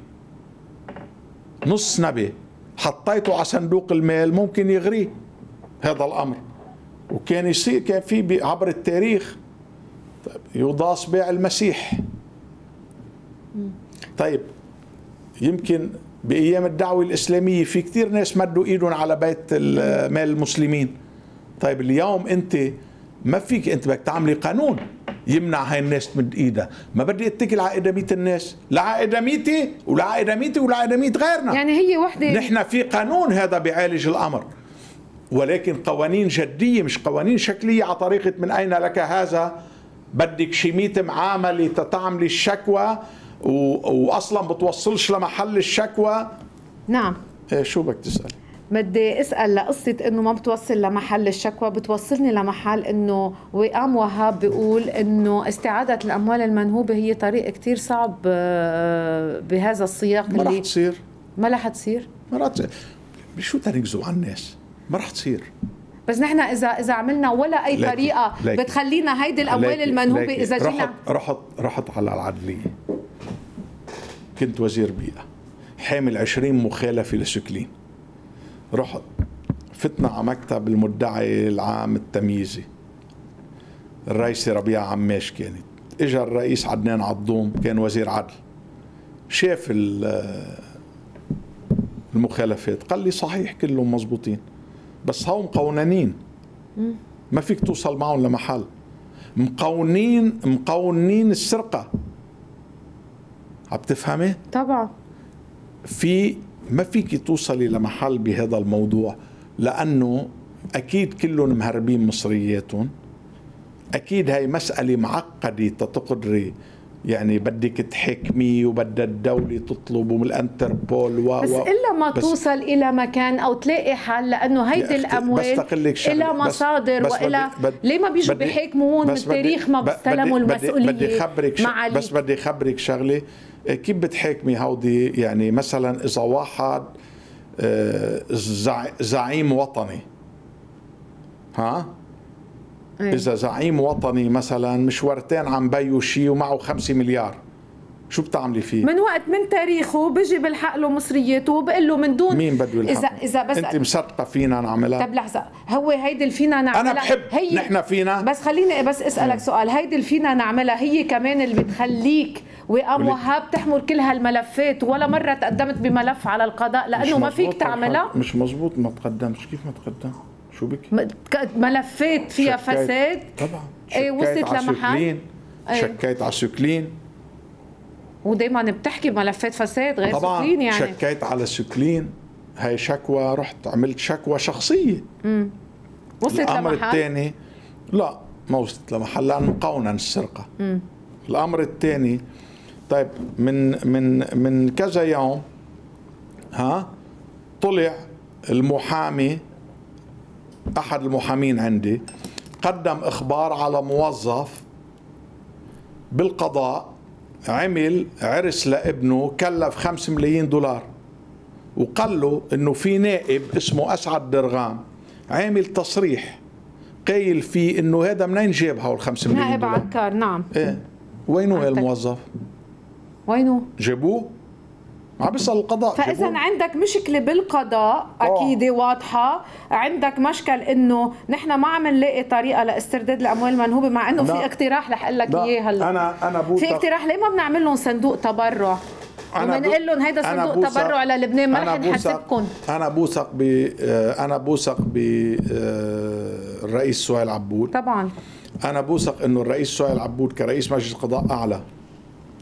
Speaker 2: نص نبي. حطيته على صندوق المال ممكن يغريه هذا الأمر. وكان يصير كان في عبر التاريخ. طيب يضاس بيع المسيح. طيب يمكن بأيام الدعوة الإسلامية في كثير ناس مدوا إيدهم على بيت مال المسلمين. طيب اليوم أنت ما فيك أنت بدك تعملي قانون. يمنع هاي الناس تمد إيدها. ما بدي أتكل على ادميه الناس. لا على إدميتي ولا على إدميتي ولا على ادميه غيرنا.
Speaker 1: يعني هي وحده
Speaker 2: نحن في قانون هذا بيعالج الأمر. ولكن قوانين جدية مش قوانين شكلية على طريقة من أين لك هذا؟ بدك شي 100 معامله تتعملي الشكوى واصلا بتوصلش لمحل الشكوى؟
Speaker 1: نعم.
Speaker 2: إيه شو بدك تسأل؟
Speaker 1: بدي أسأل لقصة إنه ما بتوصل لمحل الشكوى بتوصلني لمحل إنه وئام وهاب بيقول إنه استعادة الأموال المنهوبة هي طريق كتير صعب آه، بهذا السياق
Speaker 2: ما رح تصير.
Speaker 1: ما رح تصير؟
Speaker 2: ما رح تصير. شو تنكذب على الناس؟ ما رح تصير.
Speaker 1: بس نحن اذا إذا عملنا ولا أي لكن طريقة لكن بتخلينا هيدي الأموال المنهوبة إذا
Speaker 2: جينا رحت رحت رحت على العدلية. كنت وزير بيئة. حامل 20 مخالفة لسكلين. رحت فتنا على مكتب المدعي العام التمييزي. الرئيسة ربيع عماش كانت. اجى الرئيس عدنان عضوم كان وزير عدل. شاف المخالفات. قال لي صحيح كلهم مزبوطين بس هو مقوننين ما فيك توصل معهم لمحل. مقونين مقونين السرقة. عم تفهمي؟
Speaker 1: طبعا.
Speaker 2: في ما فيك توصلي لمحل بهذا الموضوع لأنه أكيد كلهم مهربين مصرياتهم. أكيد هاي مسألة معقدة تتقدري. يعني بدك تحكمي وبدها الدولة تطلب من الانتربول و
Speaker 1: بس إلا ما توصل إلى مكان أو تلاقي حل لأنه هيدي الأموال إلى مصادر بس وإلى بس ليه ما بيجوا بيحاكمون من تاريخ ما بيستلموا المسؤولية
Speaker 2: بدي خبرك بس بدي خبرك شغلة. كيف بتحاكمي هودي يعني مثلا إذا واحد آه، زعيم وطني ها أيه. إذا زعيم وطني مثلا مشورتين عم بيو شيء ومعه خمسة مليار شو بتعملي فيه؟
Speaker 1: من وقت من تاريخه بيجي بيلحق له مصرياته وبقول له من دون
Speaker 2: مين بده يلحق؟ اذا إذا بس أنت مصدقه فينا نعملها؟
Speaker 1: طب لحظة هو هيدي اللي فينا نعملها
Speaker 2: أنا بحب هي نحن فينا
Speaker 1: بس خليني بس أسألك. سؤال هيدي اللي فينا نعملها هي كمان اللي بتخليك وقام وهاب تحمل كل هالملفات ولا مرة تقدمت بملف على القضاء لأنه ما فيك تعملها
Speaker 2: مش مزبوط ما تقدمش كيف ما تقدم؟ شو بك؟
Speaker 1: ملفات فيها فساد
Speaker 2: طبعا
Speaker 1: إيه وصلت لمحل.
Speaker 2: شكيت على سكلين
Speaker 1: ودائما بتحكي ملفات فساد غير
Speaker 2: طبعا
Speaker 1: سكلين يعني.
Speaker 2: شكيت على سكلين. هاي شكوى رحت عملت شكوى شخصية.
Speaker 1: امم وصلت
Speaker 2: الأمر
Speaker 1: لمحل؟
Speaker 2: الثاني لا ما وصلت لمحل لأنه مقونن السرقة.
Speaker 1: مم.
Speaker 2: الأمر الثاني طيب من من من كذا يوم ها طلع المحامي أحد المحامين عندي قدم إخبار على موظف بالقضاء. عمل عرس لابنه كلف خمس ملايين دولار وقال له إنه في نائب اسمه أسعد درغام عامل تصريح قايل فيه إنه هذا منين جاب هول 5 مليون
Speaker 1: نائب
Speaker 2: دولار؟
Speaker 1: عنكر نعم.
Speaker 2: إيه. وينه
Speaker 1: عندك.
Speaker 2: الموظف
Speaker 1: وينه؟
Speaker 2: جابوه؟ عم بيسال القضاء فإذا.
Speaker 1: عندك مشكلة بالقضاء أكيد واضحة. عندك مشكل إنه نحن ما عم نلاقي طريقة لاسترداد الأموال المنهوبة مع إنه في. اقتراح رح أقول لك إياه هلأ.
Speaker 2: أنا أنا بوثق.
Speaker 1: في اقتراح ليه ما بنعمل لهم صندوق تبرع؟
Speaker 2: أنا
Speaker 1: وبنقول لهم هيدا صندوق تبرع للبنان ما رح نحاسبكم
Speaker 2: أنا بوثق ب آه، أنا بوثق ب آه، الرئيس سهيل عبود.
Speaker 1: طبعا.
Speaker 2: أنا بوثق إنه الرئيس سهيل عبود كرئيس مجلس القضاء أعلى.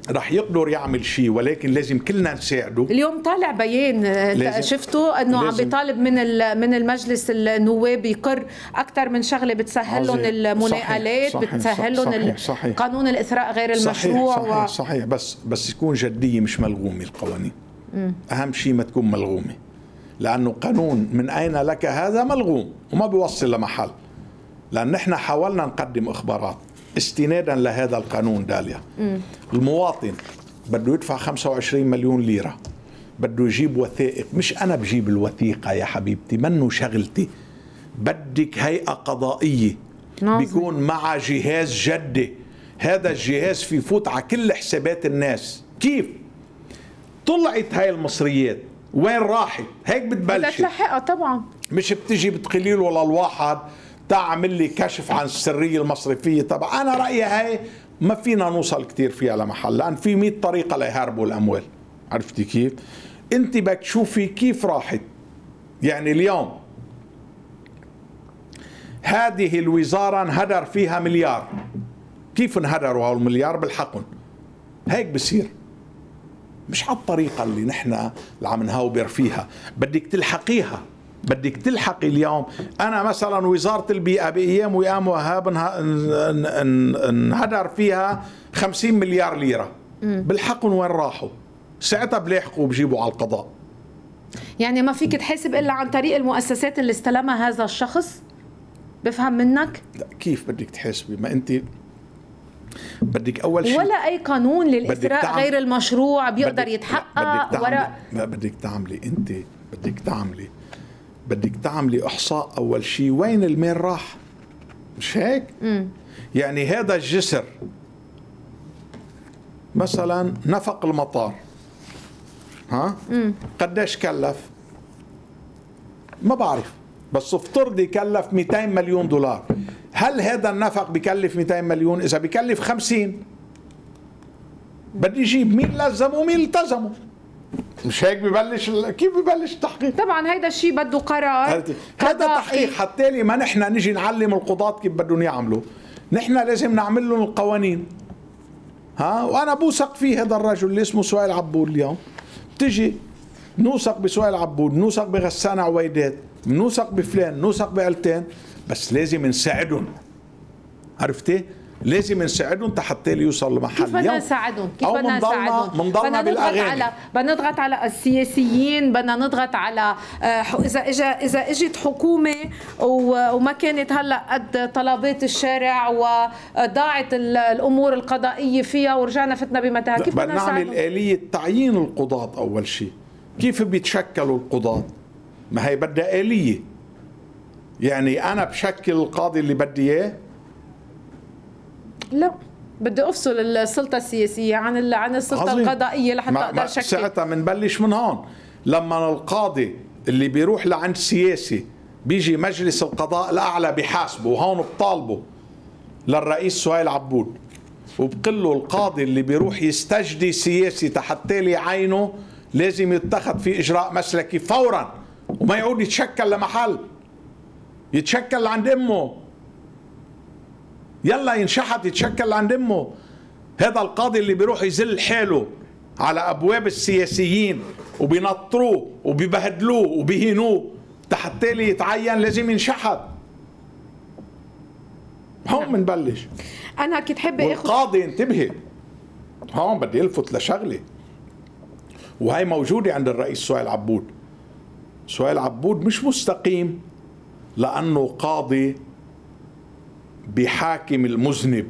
Speaker 2: رح يقدر يعمل شيء ولكن لازم كلنا نساعده.
Speaker 1: اليوم طالع بيان آه، شفتوا انه عم بيطالب من من المجلس النواب يقر أكثر من شغلة بتسهل لهم. المناقلات بتسهل لهم. قانون الإثراء غير المشروع
Speaker 2: صحيح صحيح, صحيح. بس بس يكون جدية مش ملغومة القوانين. أهم شيء ما تكون ملغومة. لأنه قانون من أين لك هذا ملغوم وما بيوصل لمحل. لأن نحن حاولنا نقدم إخبارات. استنادا لهذا القانون داليا. المواطن بده يدفع 25 مليون ليرة بده يجيب وثائق. مش أنا بجيب الوثيقة يا حبيبتي منه شغلتي. بدك هيئة قضائية
Speaker 1: ناظم.
Speaker 2: بيكون مع جهاز جدي. هذا الجهاز في فوت على كل حسابات الناس. كيف؟ طلعت هاي المصريات. وين راحت؟ هيك بتبلش
Speaker 1: تلحقها طبعا.
Speaker 2: مش بتجي بتقولي له للواحد تعمل لي كشف عن السرية المصرفية. طبعا أنا رأيي هاي ما فينا نوصل كتير فيها لمحل لأن في 100 طريقة ليهربوا الاموال عرفتي كيف؟ أنت بدك تشوفي كيف راحت. يعني اليوم هذه الوزارة انهدر فيها مليار. كيف انهدروا هول المليار؟ بالحقن. هيك بصير. مش على الطريقة اللي نحن اللي عم نهاوبر فيها. بدك تلحقيها. بدك تلحقي اليوم. أنا مثلا وزارة البيئة بأيام وأيام وهاب انه- ان- ان- انهدر فيها 50 مليار ليرة. بالحقن وين راحوا؟ ساعتها بلاحقوا وبجيبوا على القضاء.
Speaker 1: يعني ما فيك تحاسب إلا عن طريق المؤسسات اللي استلمها هذا الشخص؟ بفهم منك؟
Speaker 2: لا كيف بدك تحاسبي ما أنت بدك أول شيء
Speaker 1: ولا أي قانون للاثراء
Speaker 2: تعمل-
Speaker 1: غير المشروع بيقدر
Speaker 2: بدك-
Speaker 1: يتحقق
Speaker 2: بدك تعملي بدك تعملي أنت بدك تعملي. بدك تعملي احصاء أول شيء وين المال راح؟ مش هيك؟ يعني هذا الجسر. مثلا نفق المطار. ها؟ قديش كلف؟ ما بعرف. بس افترضي كلف 200 مليون دولار. هل هذا النفق بكلف 200 مليون؟ إذا بكلف 50 بدي أجيب مين لزم ومين التزموا مش هيك ببلش ال- كيف ببلش التحقيق؟
Speaker 1: طبعا هيدا الشيء بده قرار.
Speaker 2: هذا. تحقيق. حتى لي ما نحن نجي نعلم القضاة كيف بدهم يعملوا. نحن لازم نعمل لهم القوانين. ها؟ وأنا بوثق فيه هذا الرجل اللي اسمه سؤال عبود اليوم. بتجي نوثق بسؤال عبود نوثق بغسان عويدات نوثق بفلان نوثق بعلتين بس لازم نساعدهم. عرفتي؟ لازم نساعدهم حتى ليوصل لمحل
Speaker 1: كيف بدنا نساعدهم؟ كيف بدنا نساعدهم؟ بدنا نضغط. على بدنا نضغط على السياسيين، بدنا نضغط على آه، اذا اجى إذا إجت حكومة وما كانت هلأ قد طلبات الشارع وضاعت ال- الأمور القضائية فيها ورجعنا فتنا بمتاهة، كيف
Speaker 2: بدنا
Speaker 1: بدنا
Speaker 2: نعمل؟ آلية تعيين القضاة أول شيء كيف بيتشكلوا القضاة ما هي بدها آلية يعني أنا بشكل القاضي اللي بدي إياه
Speaker 1: لا بدي أفصل السلطة السياسية عن عن السلطة
Speaker 2: عظيم.
Speaker 1: القضائية لحتى
Speaker 2: أقدر
Speaker 1: شكل.
Speaker 2: ساعتها بنبلش من هون. لما القاضي اللي بيروح لعند سياسي بيجي مجلس القضاء الأعلى بحاسبه وهون بطالبه للرئيس سهيل عبود وبقول له القاضي اللي بيروح يستجدي سياسي تحتى لي عينه لازم يتخذ في إجراء مسلكي فورا وما يعود يتشكل لمحل. يتشكل عند أمه. يلا ينشحت يتشكل عند أمه. هذا القاضي اللي بيروح يزل حاله على أبواب السياسيين وبينطروه وبيبهدلوه وبيهينوه. حتى لي يتعين لازم ينشحت. هون بنبلش
Speaker 1: أنا كنت حابه اخذ
Speaker 2: والقاضي انتبهي. هون بدي ألفت لشغلة. وهي موجودة عند الرئيس سهيل عبود. سهيل عبود مش مستقيم لأنه قاضي بحاكم المذنب.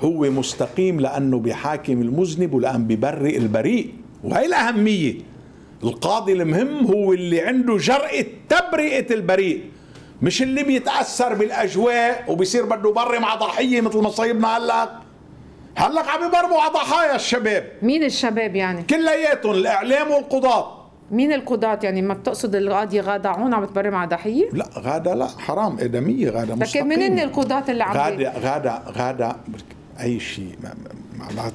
Speaker 2: هو مستقيم لأنه بحاكم المذنب ولان ببرئ البريء. وهي الأهمية. القاضي المهم هو اللي عنده جرأة تبرئة البريء. مش اللي بيتأثر بالأجواء وبيصير بده يبرم مع ضحية مثل ما صايبنا هلأ. هلأ عم يبرموا على ضحايا الشباب.
Speaker 1: مين الشباب يعني؟
Speaker 2: كلياتهم الإعلام والقضاة.
Speaker 1: مين القضاة يعني ما بتقصد القاضي غادة عون عم تبرم على ضحية؟
Speaker 2: لا غادة لا حرام إدمية غادة
Speaker 1: لكن منين القضاة اللي عم
Speaker 2: غادة غادة غادة أي شيء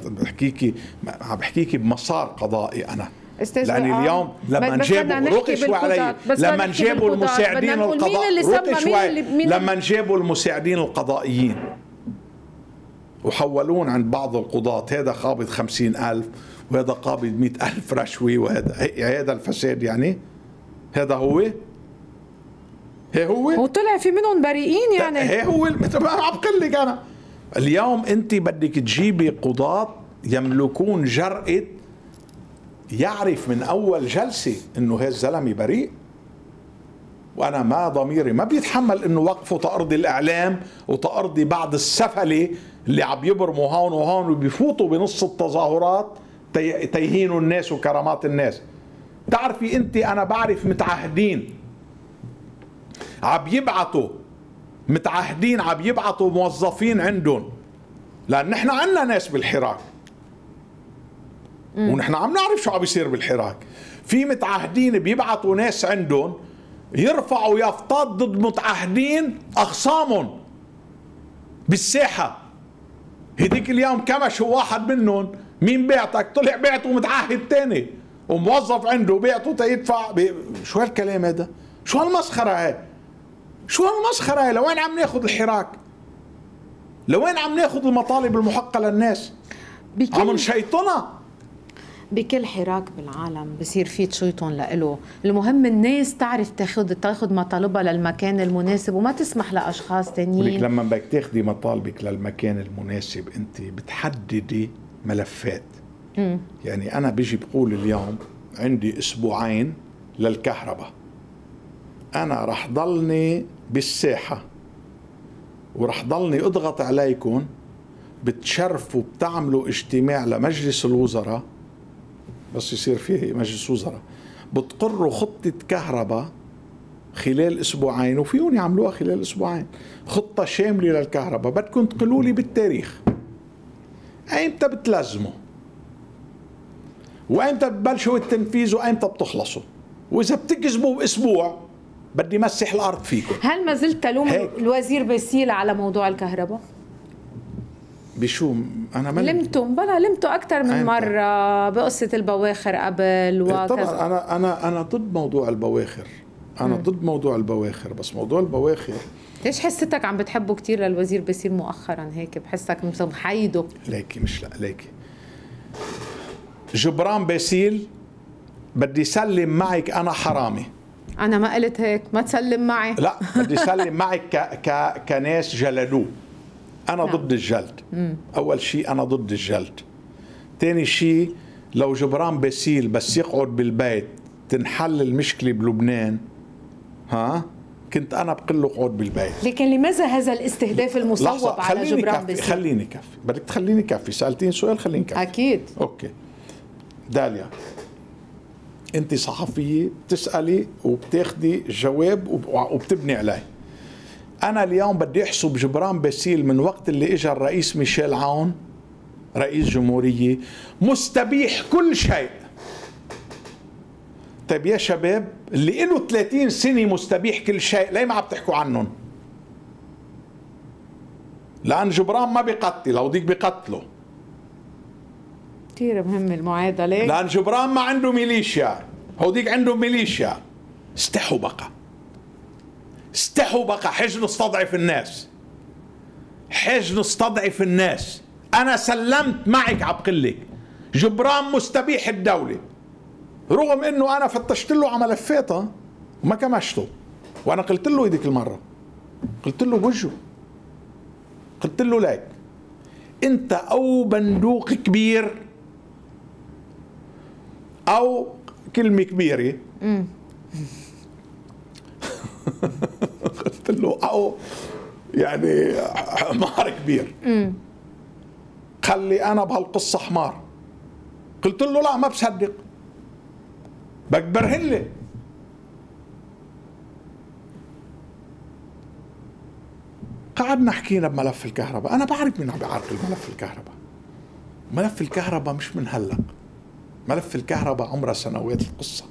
Speaker 2: بحكيكي عم بحكيكي بمسار قضائي أنا.
Speaker 1: أستاذ
Speaker 2: لأن اليوم لما جابوا رقي شوي علي. لما جابوا المساعدين القضاء لما جابوا المساعدين القضائيين وحولون عند بعض القضاة هذا قابض خمسين ألف وهذا قابض مئة ألف رشوة وهذا هذا الفساد يعني. هذا هو؟ هي هو؟
Speaker 1: وطلع في منهم بريئين يعني.
Speaker 2: هي هو. مثل ما عم بقول لك أنا. اليوم أنت بدك تجيبي قضاة يملكون جرأة يعرف من أول جلسة إنه هذا الزلمة بريء. وأنا ما ضميري ما بيتحمل إنه وقفه تأرضي الإعلام وتأرضي بعض السفلة اللي عم يبرموا هون وهون وبيفوتوا بنص التظاهرات. تيهينوا الناس وكرامات الناس. تعرفي انت أنا بعرف متعهدين. عم يبعثوا متعهدين عم يبعثوا موظفين عندهم. لأن نحن عندنا ناس بالحراك. ونحن عم نعرف شو عم بيصير بالحراك. في متعهدين بيبعثوا ناس عندهم يرفعوا يافطات ضد متعهدين اخصامهم بالساحة. هديك اليوم كمش هو واحد منهم. مين بعتك؟ طلع بعته متعهد تاني. وموظف عنده بعته تيدفع بي... شو هالكلام هذا؟ شو هالمسخرة هاي؟ شو هالمسخرة هاي؟ لوين عم ناخذ الحراك؟ لوين عم ناخذ المطالب المحقة للناس؟ عم نشيطنا.
Speaker 1: بكل حراك بالعالم بصير في تشيطن لإله. المهم الناس تعرف تاخذ تاخذ مطالبها للمكان المناسب وما تسمح لأشخاص تانيين.
Speaker 2: لما بدك تاخذي مطالبك للمكان المناسب أنت بتحددي ملفات. م. يعني أنا بيجي بقول اليوم عندي أسبوعين للكهرباء. أنا رح ضلني بالساحة ورح ضلني أضغط عليكم بتشرفوا بتعملوا اجتماع لمجلس الوزراء. بس يصير فيه مجلس وزراء. بتقروا خطة كهرباء خلال أسبوعين وفيهم يعملوها خلال أسبوعين. خطة شاملة للكهرباء بدكم تقولوا لي بالتاريخ. ايمتى بتلزموا وايمتى ببلشوا التنفيذ وايمتى بتخلصوا وإذا بتكذبوا بأسبوع بدي مسح الأرض فيكم
Speaker 1: هل ما زلت تلوم الوزير باسيل على موضوع الكهرباء؟
Speaker 2: بشو؟ أنا ما
Speaker 1: لمتم بلا لمتوا أكثر من مرة بقصة البواخر قبل وكذا
Speaker 2: طبعا. أنا أنا أنا ضد موضوع البواخر. أنا م. ضد موضوع البواخر. بس موضوع البواخر
Speaker 1: ليش حسيتك عم بتحبه كثير للوزير بصير مؤخرا هيك؟ بحسك محيده
Speaker 2: ليكي مش لا ليكي. جبران باسيل بدي سلم معك أنا حرامي.
Speaker 1: أنا ما قلت هيك ما تسلم معي.
Speaker 2: لا بدي سلم معك ك... ك... كناس جلدوه أنا نعم. ضد الجلد. مم. أول شيء أنا ضد الجلد. ثاني شيء لو جبران باسيل بس يقعد بالبيت تنحل المشكلة بلبنان ها؟ كنت أنا بقول له اقعد بالبيت.
Speaker 1: لكن لماذا هذا الاستهداف المصوب على جبران باسيل
Speaker 2: خليني كفي. بدك تخليني كفي. سالتين سؤال خليني كفي.
Speaker 1: أكيد.
Speaker 2: okay. داليا أنت صحفية بتسألي وبتاخدي جواب وبتبني عليه. أنا اليوم بدي أحسب جبران باسيل من وقت اللي اجى الرئيس ميشيل عون رئيس جمهورية مستبيح كل شيء. طيب يا شباب اللي له 30 سنة مستبيح كل شيء ليه ما عم تحكوا عنهم؟ لأن جبران ما بيقتل هوديك بيقتله
Speaker 1: كثير مهم المعادله
Speaker 2: لأن جبران ما عنده ميليشيا. هوديك عنده ميليشيا. استحوا بقى. استحوا بقى. حج نستضعف الناس. حج نستضعف الناس. أنا سلمت معك عبقلك. جبران مستبيح الدولة. رغم إنه أنا فتشت له على ملفاته وما كمشته. وأنا قلت له هذيك المرة. قلت له بوجهه. قلت له ليك. أنت أو بندوق كبير أو كلمة كبيرة. قلت له أو يعني حمار كبير. خلي أنا بهالقصة حمار. قلت له لا ما بصدق. بكبرهن لي قعدنا حكينا بملف الكهرباء. أنا بعرف مين عم بيعرقل ملف الكهرباء. ملف الكهرباء مش من هلا ملف الكهرباء عمره سنوات القصة.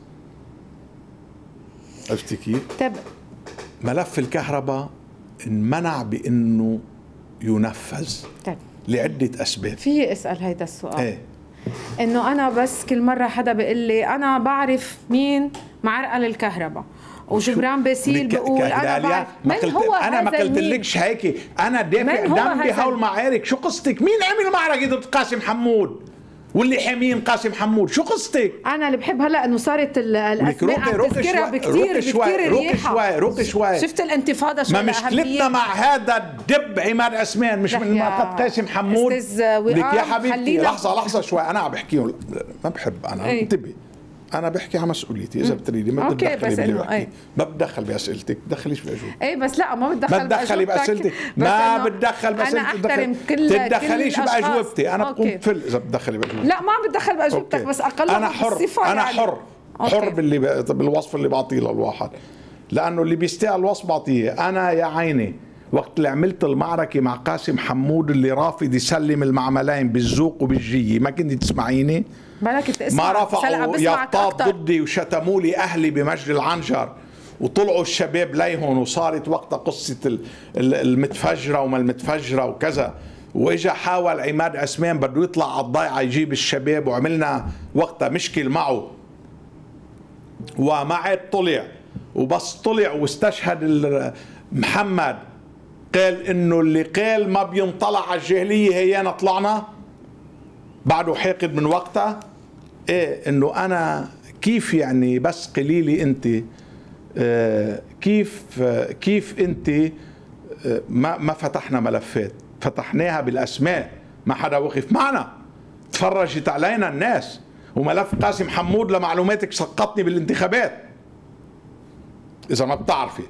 Speaker 2: عرفتي كيف؟
Speaker 1: طيب.
Speaker 2: ملف الكهرباء انمنع بإنه ينفذ
Speaker 1: طيب.
Speaker 2: لعدة أسباب.
Speaker 1: في أسأل هيدا السؤال.
Speaker 2: إيه.
Speaker 1: إنه أنا بس كل مرة حدا بيقول لي أنا بعرف مين معرقل الكهرباء وجبران باسيل بيقول
Speaker 2: أنا
Speaker 1: بعرف
Speaker 2: ما
Speaker 1: من
Speaker 2: قلت
Speaker 1: هو
Speaker 2: أنا ما
Speaker 1: هذا
Speaker 2: قلت
Speaker 1: المين؟
Speaker 2: لكش هيك. أنا دافع دم بهول معارك شو قصتك؟ مين عمل معركه ضد قاسم حمود؟ واللي حامين قاسم حمود شو قصتك؟
Speaker 1: أنا اللي بحب هلأ إنه صارت
Speaker 2: الأسماء
Speaker 1: عم تذكرها
Speaker 2: شوي-
Speaker 1: بكثير
Speaker 2: روقي شوي-
Speaker 1: بكثير
Speaker 2: روقي
Speaker 1: ريحة.
Speaker 2: شوي- روقي شوي.
Speaker 1: شفت الانتفاضة شو
Speaker 2: ما؟ مشكلتنا مع هذا الدب عماد عثمان مش من
Speaker 1: يا
Speaker 2: معقد قاسم حمود. لك يا
Speaker 1: خلينا-
Speaker 2: لحظه لحظة شوي. أنا عم بحكي ما بحب أنا.
Speaker 1: أي.
Speaker 2: أنا بحكي على مسؤوليتي إذا بتريدي ما بتدخلي
Speaker 1: بس
Speaker 2: باللي بحكي
Speaker 1: أي.
Speaker 2: ما بتدخل بأسئلتك دخليش باجوبتك
Speaker 1: إيه بس لا ما بتدخل
Speaker 2: ما تدخلي
Speaker 1: بأجوبتك. بأسئلتك
Speaker 2: ما بتدخل
Speaker 1: أنا
Speaker 2: بأسئلتك
Speaker 1: أحترم كل
Speaker 2: تتدخليش
Speaker 1: الأشخاص.
Speaker 2: بأجوبتي أنا بقوم. بفل إذا بتدخلي بأجوبتي
Speaker 1: لا ما عم بتدخل باجوبتك. بس أقل
Speaker 2: أنا حر أنا
Speaker 1: يعني.
Speaker 2: حر
Speaker 1: أوكي.
Speaker 2: حر باللي. بالوصف اللي بعطيه للواحد لأنه اللي بيستاهل الوصف بعطيه أنا يا عيني وقت اللي عملت المعركة مع قاسم حمود اللي رافض يسلم المعملين بالذوق وبالجية ما كنت تسمعيني
Speaker 1: كنت اسمع
Speaker 2: ما رفعوا
Speaker 1: أكتر.
Speaker 2: ضدي وشتموا لي أهلي بمجد العنجر وطلعوا الشباب ليهن وصارت وقتها قصة ال- ال- المتفجرة وما المتفجرة وكذا. وإجا حاول عماد عثمان بده يطلع على الضيعة يجيب الشباب وعملنا وقتها مشكل معه. وما عاد طلع. وبس طلع واستشهد محمد. قال إنه اللي قال ما بينطلع على الجاهلية هيانا طلعنا. بعده حاقد من وقتها. إيه إنه أنا كيف يعني بس قليلي أنت؟ آه، كيف آه، كيف أنت؟ آه، ما ما فتحنا ملفات. فتحناها بالأسماء. ما حدا وقف معنا. تفرجت علينا الناس. وملف قاسم حمود لمعلوماتك سقطني بالانتخابات. إذا ما بتعرفي.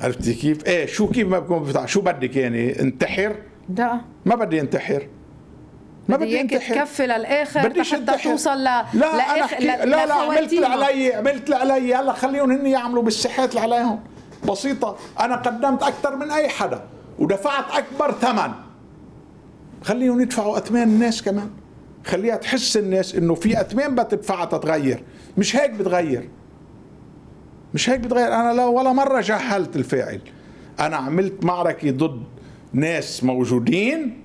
Speaker 2: عرفتي كيف؟ إيه شو كيف ما بكون شو بدك يعني؟ انتحر؟
Speaker 1: لا
Speaker 2: ما بدي انتحر. ما
Speaker 1: بدي
Speaker 2: بدي انتحر.
Speaker 1: تكفي للاخر
Speaker 2: بديش
Speaker 1: حتى. توصل ل
Speaker 2: لا أنا
Speaker 1: لآخر-
Speaker 2: حكي
Speaker 1: ل-
Speaker 2: لا لا عملت اللي. علي عملت اللي علي هلا خليهم هن يعملوا بالصحات اللي عليهم بسيطة. أنا قدمت أكثر من أي حدا ودفعت أكبر ثمن. خليهم يدفعوا أثمان الناس كمان. خليها تحس الناس إنه في أثمان بتدفعها تتغير. مش هيك بتغير. مش هيك بتغير. أنا لا ولا مرة جهلت الفاعل. أنا عملت معركة ضد ناس موجودين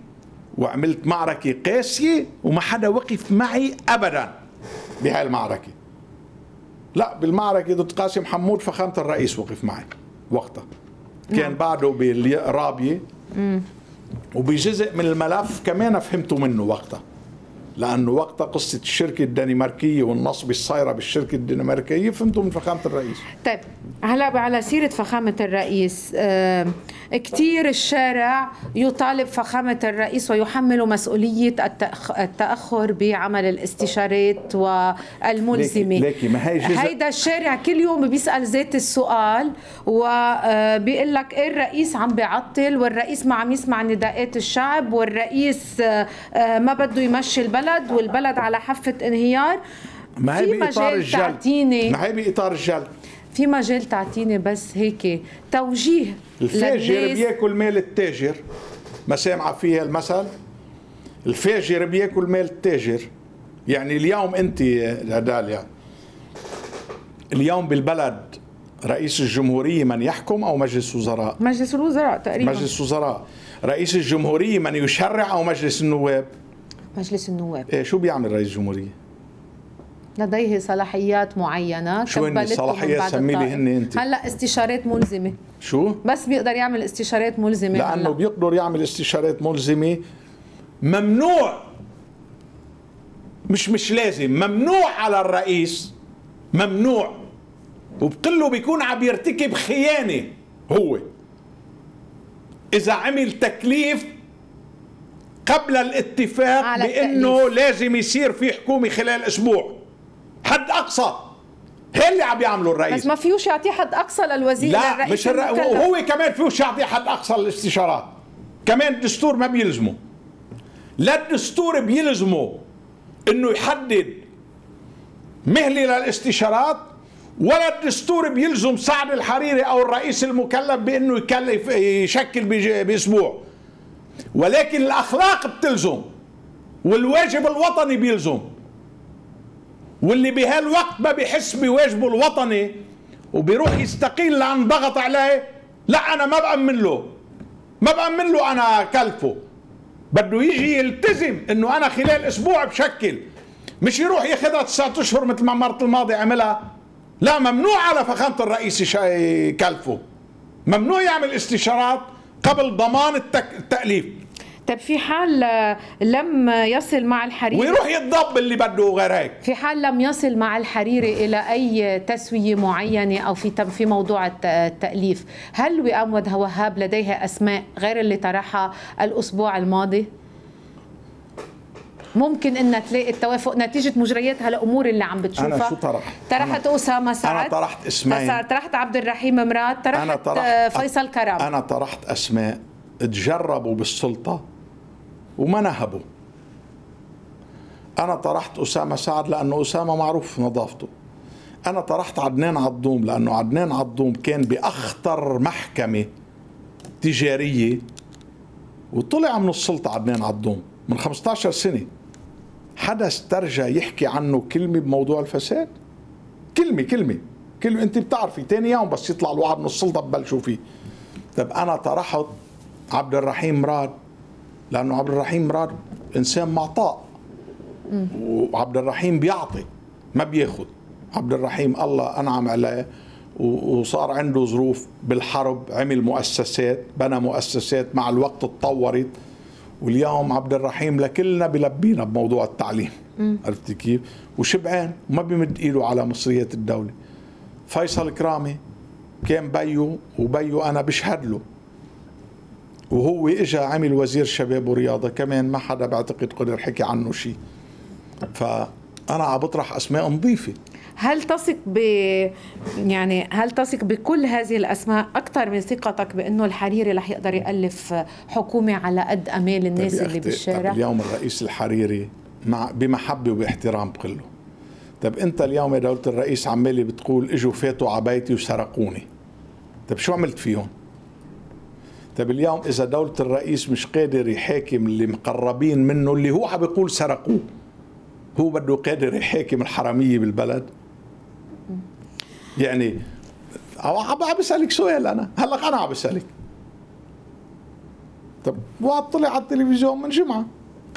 Speaker 2: وعملت معركة قاسية وما حدا وقف معي أبدا بهاي المعركة. لا بالمعركة ضد قاسم حمود فخامة الرئيس وقف معي وقتها. كان بعده بالرابية وبجزء من الملف كمان فهمته منه وقتها. لأنه وقتها قصة الشركة الدنماركية والنصب الصايرة بالشركة الدنماركية فهمته من فخامة الرئيس.
Speaker 1: طيب هلا على سيرة فخامة الرئيس. آه كتير الشارع يطالب فخامة الرئيس ويحمل مسؤولية التأخ- التأخر بعمل الاستشارات والملزمة.
Speaker 2: ليكي- ليكي، ما هي جزء-
Speaker 1: هيدا الشارع كل يوم بيسأل ذات السؤال وبيقول لك إيه الرئيس عم بيعطل والرئيس ما عم يسمع نداءات الشعب والرئيس آه، آه، ما بده يمشي البلد. والبلد على حافة انهيار.
Speaker 2: ما هي بإطار الجلد
Speaker 1: تعطيني
Speaker 2: ما هي بإطار الجلد
Speaker 1: في مجال تعطيني بس هيك توجيه
Speaker 2: الفاجر. بياكل مال التاجر. ما سامعة فيها المثل؟ الفاجر بياكل مال التاجر. يعني اليوم أنت يا داليا اليوم بالبلد رئيس الجمهورية من يحكم أو مجلس وزراء
Speaker 1: مجلس الوزراء تقريبا. مجلس,
Speaker 2: مجلس وزراء رئيس الجمهورية من يشرع أو مجلس النواب؟
Speaker 1: مجلس النواب.
Speaker 2: إيه شو بيعمل رئيس الجمهورية؟
Speaker 1: لديه صلاحيات معينة.
Speaker 2: شو هن
Speaker 1: كبلته من
Speaker 2: صلاحيات؟
Speaker 1: بعد
Speaker 2: سمي لي. هن أنت.
Speaker 1: هلأ استشارات ملزمة.
Speaker 2: شو؟
Speaker 1: بس بيقدر يعمل استشارات ملزمة
Speaker 2: لأنه
Speaker 1: هلا.
Speaker 2: بيقدر يعمل استشارات ملزمة ممنوع. مش مش لازم. ممنوع على الرئيس. ممنوع. وبقله بيكون عم يرتكب خيانة هو. إذا عمل تكليف قبل الاتفاق بانه
Speaker 1: التأليف.
Speaker 2: لازم يصير في حكومة خلال أسبوع. حد أقصى. هي اللي عم يعمله الرئيس.
Speaker 1: بس ما فيوش يعطيه حد أقصى للوزير
Speaker 2: لا
Speaker 1: للرئيس
Speaker 2: مش الر... وهو كمان فيه يعطي حد أقصى الاستشارات كمان الدستور ما بيلزمه. لا الدستور بيلزمه إنه يحدد مهلي للاستشارات ولا الدستور بيلزم سعد الحريري أو الرئيس المكلف بإنه يكلف يشكل بأسبوع. ولكن الأخلاق بتلزم والواجب الوطني بيلزم واللي بهالوقت ما بيحس بواجبه الوطني وبيروح يستقيل لأن ضغط عليه لا أنا ما بأمن له ما بأمن له أنا كلفه بده يجي يلتزم إنه أنا خلال أسبوع بشكل مش يروح ياخذها تسعة أشهر مثل ما مرت الماضي عملها. لا ممنوع على فخامة الرئيس يكلفه ممنوع يعمل استشارات. قبل ضمان التأليف.
Speaker 1: طيب في حال لم يصل مع الحريري
Speaker 2: ويروح يتضب اللي بده غير هيك.
Speaker 1: في حال لم يصل مع الحريري إلى أي تسوية معينة أو في في موضوع التأليف هل وئام وهاب لديها أسماء غير اللي طرحها الأسبوع الماضي؟ ممكن إنها تلاقي التوافق نتيجة مجريات هالامور اللي عم بتشوفها.
Speaker 2: أنا شو طرحت؟
Speaker 1: طرحت أسامة سعد.
Speaker 2: أنا طرحت اسمين
Speaker 1: طرحت عبد الرحيم مراد طرحت أنا طرحت فيصل كرم.
Speaker 2: أنا طرحت أسماء. تجربوا بالسلطة وما نهبوا. أنا طرحت أسامة سعد لأنه أسامة معروف نظافته. أنا طرحت عدنان عضوم لأنه عدنان عضوم كان بأخطر محكمة تجارية وطلع من السلطة عدنان عضوم من 15 سنة. حدا استرجى يحكي عنه كلمة بموضوع الفساد؟ كلمة كلمة. كلمة أنت بتعرفي ثاني يوم بس يطلع الواحد من السلطة ببلشوا فيه طيب أنا طرحت عبد الرحيم مراد لأنه عبد الرحيم مراد إنسان معطاء. وعبد الرحيم بيعطي ما بياخذ عبد الرحيم الله أنعم عليه وصار عنده ظروف بالحرب عمل مؤسسات بنى مؤسسات مع الوقت تطورت واليوم عبد الرحيم لكلنا بلبينا بموضوع التعليم. عرفت كيف؟ وشبعان وما بيمد إيده على مصرية الدولة. فيصل كرامي كان بيو وبيو أنا بشهد له. وهو اجى عمل وزير شباب ورياضة كمان ما حدا بعتقد قدر حكي عنه شيء. فأنا عم بطرح أسماء نظيفة.
Speaker 1: هل تثق ب يعني هل تثق بكل هذه الأسماء أكثر من ثقتك بأنه الحريري رح يقدر يألف حكومة على قد أمال الناس اللي بالشارع؟
Speaker 2: طيب اليوم الرئيس الحريري مع بمحبة وباحترام بقول له طيب أنت اليوم يا دولة الرئيس عمالي بتقول إجوا فاتوا على بيتي وسرقوني طيب شو عملت فيهم؟ طيب اليوم إذا دولة الرئيس مش قادر يحاكم اللي مقربين منه اللي هو عم بيقول سرقوه هو بده قادر يحاكم الحرامية بالبلد يعني عم بسالك سؤال أنا. هلأ أنا عم بسالك طب واحد طلع على التلفزيون من جمعة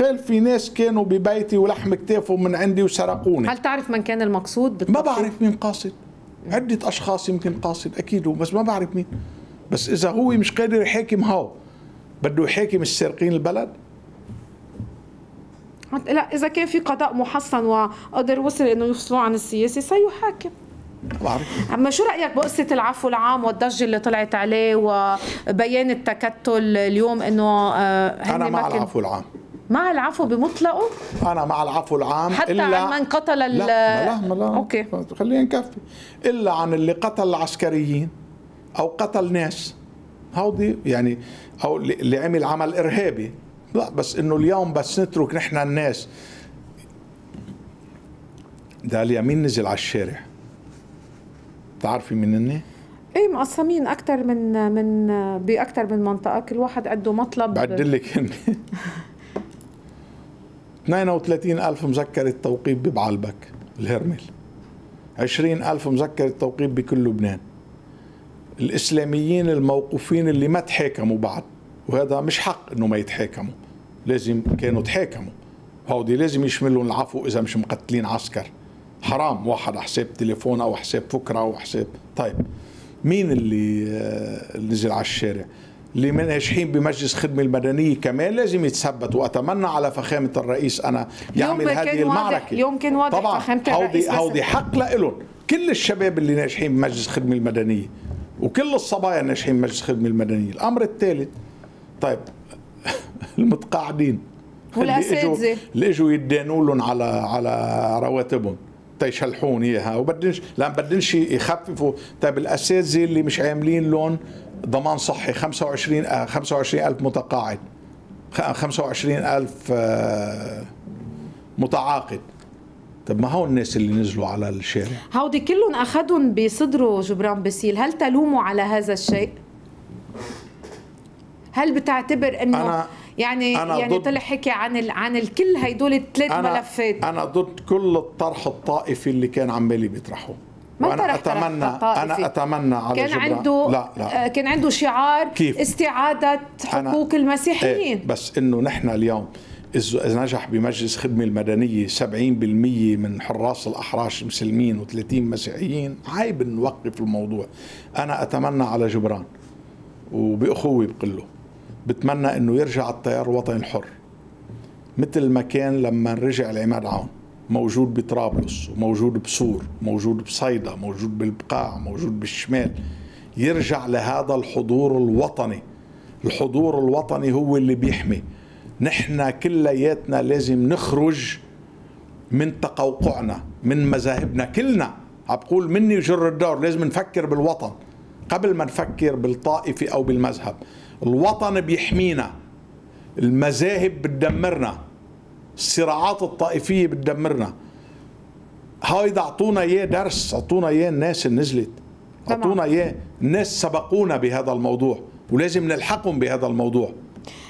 Speaker 2: قال في ناس كانوا ببيتي ولحم كتافهم من عندي وسرقوني.
Speaker 1: هل تعرف من كان المقصود
Speaker 2: بالتفصيل؟ ما بعرف مين قاصد. عدة أشخاص يمكن قاصد أكيد بس ما بعرف مين. بس إذا هو مش قادر يحاكم هاو بده يحاكم السارقين البلد؟
Speaker 1: لا إذا كان في قضاء محصن وقدر وصل إنه يفصلوه عن السياسة سيحاكم.
Speaker 2: بعرف.
Speaker 1: اما شو رأيك بقصة العفو العام والضجة اللي طلعت عليه وبيان التكتل اليوم إنه
Speaker 2: آه، أنا مع العفو العام.
Speaker 1: مع العفو بمطلقه؟
Speaker 2: أنا مع العفو العام
Speaker 1: حتى
Speaker 2: إلا
Speaker 1: عن من قتل ال
Speaker 2: لا لا لا.
Speaker 1: أوكي.
Speaker 2: خلينا نكفي. إلا عن اللي قتل العسكريين أو قتل ناس. هودي يعني أو اللي عمل عمل إرهابي. لا بس إنه اليوم بس نترك نحن الناس. داليا مين نزل على الشارع؟ بتعرفي من هن؟
Speaker 1: إيه مقسمين أكثر من من باكثر من منطقة. كل واحد عنده مطلب.
Speaker 2: بعد لك هن 32 ألف مذكرة توقيف ببعلبك الهرمل. 20 ألف مذكرة توقيف بكل لبنان. الإسلاميين الموقوفين اللي ما تحاكموا بعد وهذا مش حق إنه ما يتحاكموا. لازم كانوا تحاكموا. هودي لازم يشملوا العفو إذا مش مقتلين عسكر. حرام واحد على حساب تليفون أو حساب فكرة أو حساب. طيب مين اللي آه، نزل على الشارع؟ اللي ناجحين بمجلس خدمة المدنية كمان لازم يتثبت. وأتمنى على فخامة الرئيس أنا يعمل هذه المعركة.
Speaker 1: يمكن واضح
Speaker 2: طبعا فخامة الرئيس هودي, حق لإلهم. كل الشباب اللي ناجحين بمجلس خدمة المدنية وكل الصبايا ناجحين بمجلس خدمة المدنية. الأمر الثالث طيب المتقاعدين
Speaker 1: والأساتذة.
Speaker 2: اللي إجوا يدانوا لهم على على رواتبهم. تيشلحون إياها. وبدنش لا بدنش يخففوا. طيب الأساتذة اللي مش عاملين لهم ضمان صحي 25 25000 متقاعد. 25000 متعاقد. طب ما هو الناس اللي نزلوا على الشارع؟
Speaker 1: هودي كلهم أخذهم بصدره جبران باسيل هل تلوموا على هذا الشيء؟ هل بتعتبر إنه أنا يعني أنا يعني طلع حكي عن ال... عن الكل هدول الثلاث ملفات
Speaker 2: أنا ضد كل الطرح الطائفي اللي كان عمالي بيطرحه
Speaker 1: ما وأنا اتمنى
Speaker 2: أنا أتمنى على
Speaker 1: كان جبران. عنده لا لا. آه، كان عنده شعار كيف؟ استعادة حقوق المسيحيين
Speaker 2: إيه بس إنه نحن اليوم إذا نجح بمجلس خدمة المدنية 70% من حراس الأحراش مسلمين و30 مسيحيين عيب نوقف الموضوع أنا أتمنى على جبران وبأخوة بقول له بتمنى أنه يرجع التيار الوطني الحر. مثل ما كان لما رجع العماد عون موجود بطرابلس وموجود بسور موجود بصيدا موجود بالبقاع موجود بالشمال. يرجع لهذا الحضور الوطني. الحضور الوطني هو اللي بيحمي. نحن كلياتنا لازم نخرج من تقوقعنا من مذاهبنا كلنا. عم بقول مني وجر الدور لازم نفكر بالوطن. قبل ما نفكر بالطائفة أو بالمذهب. الوطن بيحمينا المذاهب بتدمرنا الصراعات الطائفية بتدمرنا. هيدا أعطونا إياه درس أعطونا إياه الناس اللي نزلت. أعطونا إياه الناس سبقونا بهذا الموضوع ولازم نلحقهم بهذا الموضوع.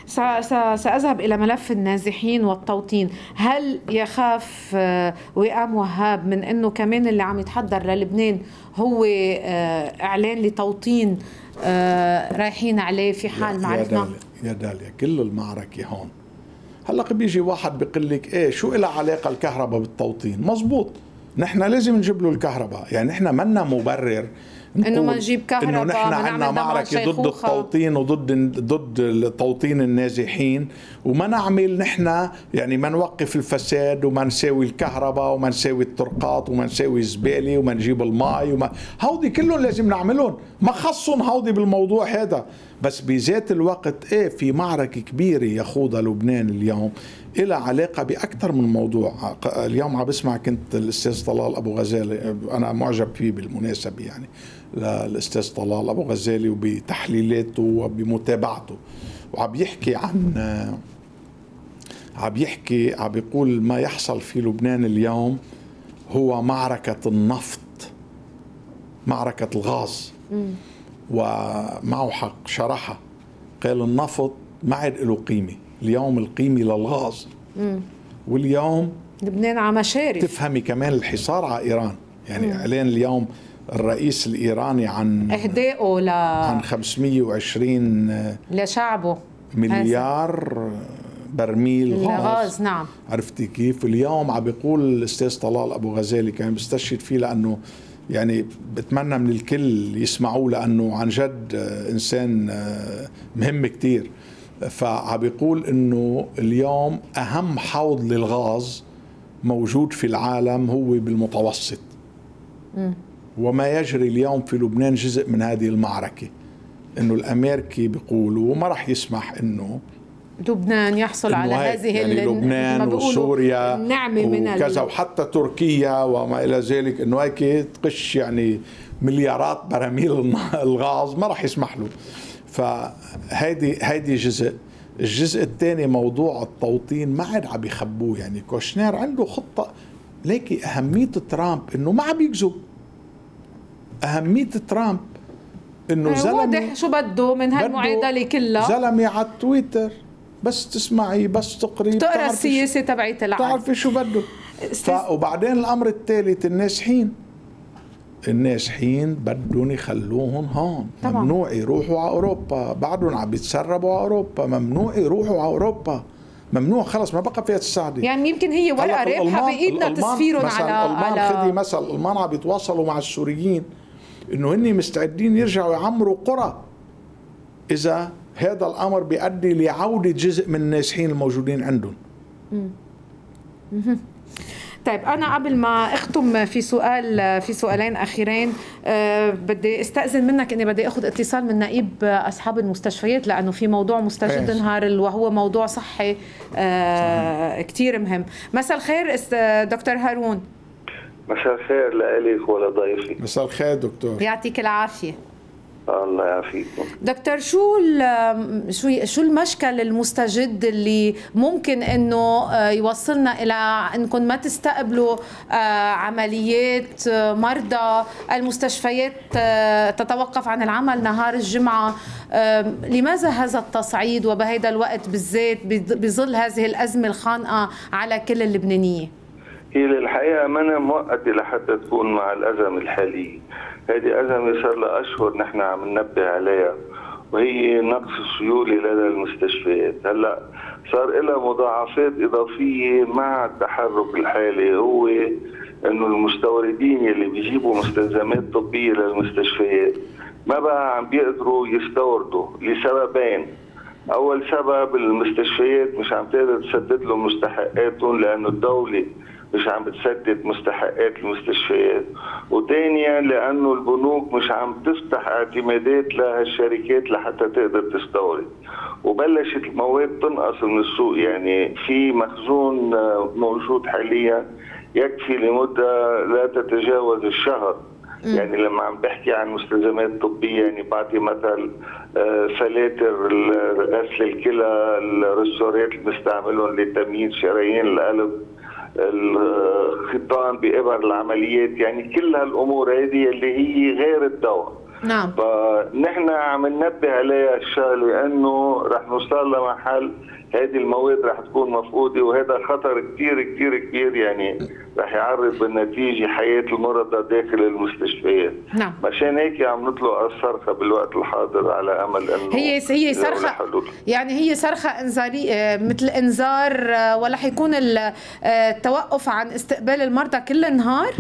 Speaker 1: سأذهب إلى ملف النازحين والتوطين. هل يخاف آه، وئام وهاب من أنه كمان اللي عم يتحضر للبنان هو آه، إعلان لتوطين رايحين عليه في حال ما عرفنا
Speaker 2: يا داليا كل المعركة هون. هلأ بيجي واحد بيقول لك إيه شو لها علاقة الكهرباء بالتوطين؟ مزبوط. نحن لازم نجيب له الكهرباء. يعني نحن منا مبرر
Speaker 1: إنه ما نجيب كهرباء إنه
Speaker 2: نحن عندنا معركة ضد التوطين وضد ضد توطين النازحين وما نعمل نحن يعني ما نوقف الفساد وما نساوي الكهرباء وما نساوي الطرقات وما نساوي الزبالة وما نجيب الماء وما هودي كلهم لازم نعملهم. ما خصهم هودي بالموضوع هذا. بس بذات الوقت إيه في معركة كبيرة يخوضها لبنان اليوم. إلى علاقة بأكثر من موضوع. اليوم عم بسمع كنت الأستاذ طلال أبو غزالي أنا معجب فيه بالمناسبة يعني للأستاذ طلال أبو غزالي وبتحليلاته وبمتابعته. وعم يحكي عن عم يحكي عم بيقول ما يحصل في لبنان اليوم هو معركة النفط معركة الغاز. ومعه حق شرحها قال النفط ما عاد له قيمة. اليوم القيمة للغاز. واليوم
Speaker 1: لبنان على مشارف
Speaker 2: تفهمي كمان الحصار على إيران. يعني مم. إعلان اليوم الرئيس الإيراني عن
Speaker 1: اهدائه ل
Speaker 2: عن 520
Speaker 1: لشعبه.
Speaker 2: مليار برميل غاز,
Speaker 1: غاز. نعم.
Speaker 2: عرفتي كيف؟ اليوم عم بيقول الأستاذ طلال أبو غزالي كان بيستشهد فيه لأنه يعني بتمنى من الكل يسمعوه لأنه عن جد إنسان مهم كتير. فعم بيقول إنه اليوم أهم حوض للغاز موجود في العالم هو بالمتوسط. م. وما يجري اليوم في لبنان جزء من هذه المعركة. إنه الأمريكي بيقولوا وما راح يسمح إنه
Speaker 1: لبنان يحصل على هذه
Speaker 2: يعني لبنان وسوريا من وكذا وحتى تركيا وما إلى ذلك. إنه هيك تقش يعني مليارات براميل الغاز ما راح يسمح له. فهيدي هيدي جزء. الجزء الثاني موضوع التوطين ما عاد عم يخبوه. يعني كوشنير عنده خطة. ليكي أهمية ترامب إنه ما عم يكذب أهمية ترامب
Speaker 1: إنه زلمة واضح شو بده من هالمعادلة كلها.
Speaker 2: زلمة على تويتر. بس تسمعي بس تقري
Speaker 1: تقرأ السياسة تبعت العالم
Speaker 2: بتعرفي شو بده. ف... وبعدين الأمر الثالث الناجحين. الناجحين بدهم يخلوهم هون. طبعا. ممنوع يروحوا على أوروبا. بعدهم عم بيتسربوا على أوروبا. ممنوع يروحوا على أوروبا. ممنوع خلص ما بقى فيها تساعدي
Speaker 1: يعني يمكن هي ورقه رابحة بإيدنا تسفيرهم على
Speaker 2: المان على خدي مثل الألمان عم بيتواصلوا مع السوريين إنه هن مستعدين يرجعوا يعمروا قرى. إذا هذا الأمر بيؤدي لعودة جزء من النازحين الموجودين عندهم.
Speaker 1: طيب أنا قبل ما أختم في سؤال في سؤالين أخيرين أه بدي أستأذن منك إني بدي أخذ اتصال من نقيب أصحاب المستشفيات لأنه في موضوع مستجد نهار وهو موضوع صحي أه كثير مهم. مساء الخير دكتور هارون.
Speaker 3: مساء الخير لك ولضيفي
Speaker 2: مساء الخير دكتور.
Speaker 1: يعطيك العافية.
Speaker 3: الله يعافيكم.
Speaker 1: دكتور شو شو شو المشكل المستجد اللي ممكن إنه آه، يوصلنا إلى إنكم ما تستقبلوا آه، عمليات آه، مرضى المستشفيات تتوقف عن العمل نهار الجمعة؟ لماذا هذا التصعيد وبهذا الوقت بالذات بظل هذه الأزمة الخانقة على كل اللبنانيه
Speaker 3: هي الحقيقة ما أنا مؤقته لحتى تكون مع الازمه الحاليه هذه أزمة صار لها أشهر نحن عم ننبه عليها وهي نقص السيولة لدى المستشفيات. هلأ صار لها مضاعفات إضافية مع التحرك الحالي هو إنه المستوردين اللي بيجيبوا مستلزمات طبية للمستشفيات ما بقى عم بيقدروا يستوردوا لسببين. أول سبب المستشفيات مش عم تقدر تسدد لهم مستحقاتهم لأنه الدولة مش عم بتسدد مستحقات المستشفيات. وثانيا لأنه البنوك مش عم تفتح اعتمادات لهالشركات لحتى تقدر تستورد. وبلشت المواد تنقص من السوق. يعني في مخزون موجود حاليا يكفي لمدة لا تتجاوز الشهر. يعني لما عم بحكي عن مستلزمات طبية يعني بعطي مثل آه، فلاتر غسل الكلى الرسوريات اللي بنستعملهم لتمييز شرايين القلب. الخيطان بإبر العمليات يعني كل هالأمور هذه اللي هي غير الدواء.
Speaker 1: نعم.
Speaker 3: فنحن عم ننبه عليها الشغله انه رح نوصل لمحل هذه المواد رح تكون مفقودة وهذا خطر كثير كثير كبير يعني رح يعرض بالنتيجة حياة المرضى داخل المستشفيات.
Speaker 1: نعم.
Speaker 3: مشان هيك عم نطلق الصرخة بالوقت الحاضر على أمل إنه
Speaker 1: هي هي صرخة يعني هي صرخة انذاريه آه، مثل إنذار آه، ولا حيكون آه، التوقف عن استقبال المرضى كل النهار؟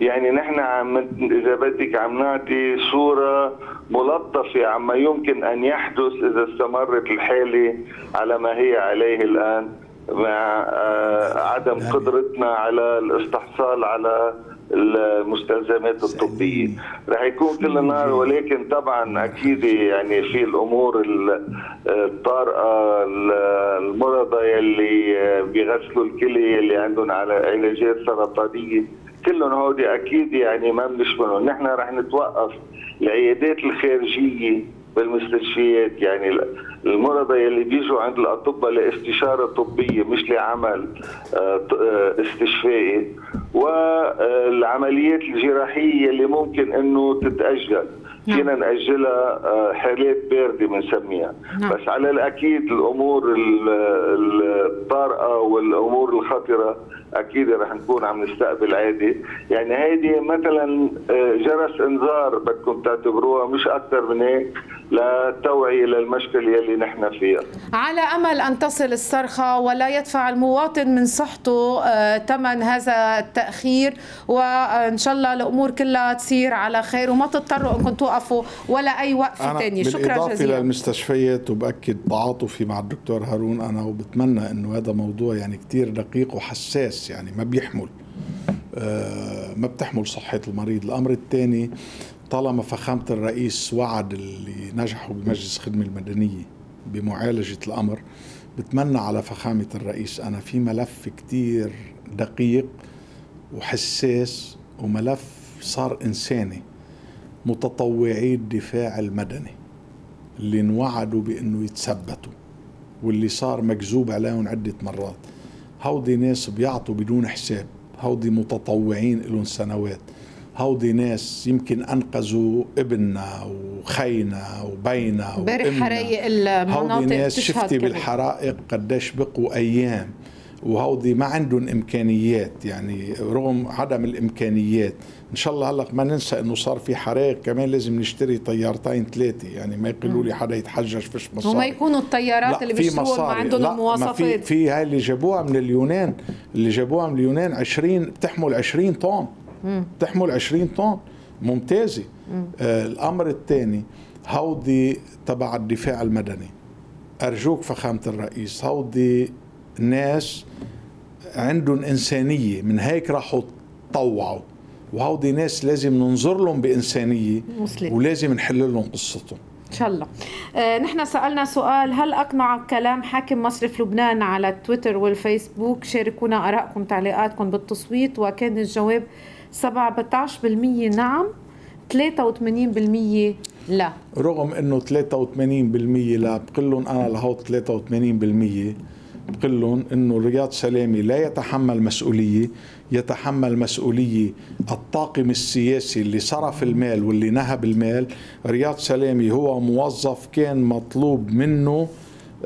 Speaker 3: يعني نحن عم إذا بدك عم نعطي صورة ملطفة عما يمكن أن يحدث إذا استمرت الحاله على ما هي عليه الآن مع آه، عدم قدرتنا على الاستحصال على المستلزمات الطبية. رح يكون كل نهار ولكن طبعا أكيد يعني في الأمور الطارئة المرضى يلي بيغسلوا الكلى يلي عندهم على علاجات سرطانية. كلهم هودي أكيد يعني ما بنشملهم نحن رح نتوقف العيادات الخارجية بالمستشفيات يعني المرضى يلي بيجوا عند الأطباء لإستشارة طبية مش لعمل آه، آه، استشفائي. والعمليات الجراحية اللي ممكن إنه تتأجل. نعم. فينا نأجلها آه، حالات باردة بنسميها. نعم. بس على الأكيد الأمور الطارئة والأمور الخطرة أكيد رح نكون عم نستقبل عادي. يعني هيدي مثلا آه، جرس إنذار بدكم تعتبروها مش أكثر من هيك للتوعيه للمشكلة يلي نحن فيها.
Speaker 1: على أمل أن تصل الصرخة ولا يدفع المواطن من صحته ثمن آه، هذا التأخير وإن شاء الله الأمور كلها تصير على خير وما تضطروا إنكم توقفوا ولا أي وقفه ثانية شكرا جزيلا.
Speaker 2: للمستشفيات وبأكد تعاطفي مع الدكتور هارون. أنا وبتمنى إنه هذا موضوع يعني كثير دقيق وحساس. بس يعني ما بيحمل. آه، ما بتحمل صحة المريض. الأمر الثاني طالما فخامة الرئيس وعد اللي نجحوا بمجلس الخدمة المدنية بمعالجة الأمر بتمنى على فخامة الرئيس أنا في ملف كتير دقيق وحساس وملف صار إنساني متطوعي الدفاع المدني اللي انوعدوا بأنه يتثبتوا واللي صار مكذوب عليهم عدة مرات. هودي ناس بيعطوا بدون حساب. هودي متطوعين لهم سنوات. هودي ناس يمكن أنقذوا ابننا وخينا وبينا
Speaker 1: امبارح حرايق المناطق
Speaker 2: هودي ناس شفتي بالحرائق قديش بقوا أيام. وهودي ما عندهم إمكانيات يعني رغم عدم الإمكانيات. إن شاء الله هلأ ما ننسى إنه صار في حرائق كمان لازم نشتري طيارتين ثلاثة يعني ما يقولوا لي حدا يتحجج فيش مصاري.
Speaker 1: وما يكونوا الطيارات اللي بيشتروها ما عندهم المواصفات
Speaker 2: في في هاي اللي جابوها من اليونان اللي جابوها من اليونان 20 بتحمل 20 طن. بتحمل 20 طن. ممتازة. آه الأمر الثاني هودي تبع الدفاع المدني. أرجوك فخامة الرئيس هودي ناس عندهم إنسانية من هيك راحوا تطوعوا وهودي ناس لازم ننظر لهم بإنسانية مسلم. ولازم نحل لهم قصتهم.
Speaker 1: إن شاء الله. آه نحن سألنا سؤال هل اقنعك كلام حاكم مصرف لبنان على التويتر والفيسبوك؟ شاركونا آرائكم تعليقاتكم بالتصويت. وكان الجواب 17% نعم 83% لا.
Speaker 2: رغم إنه 83% لا بقول لهم أنا لهو 83% بقول لهم إنه رياض سلامي لا يتحمل مسؤولية يتحمل مسؤولية الطاقم السياسي اللي صرف المال واللي نهب المال. رياض سلامي هو موظف كان مطلوب منه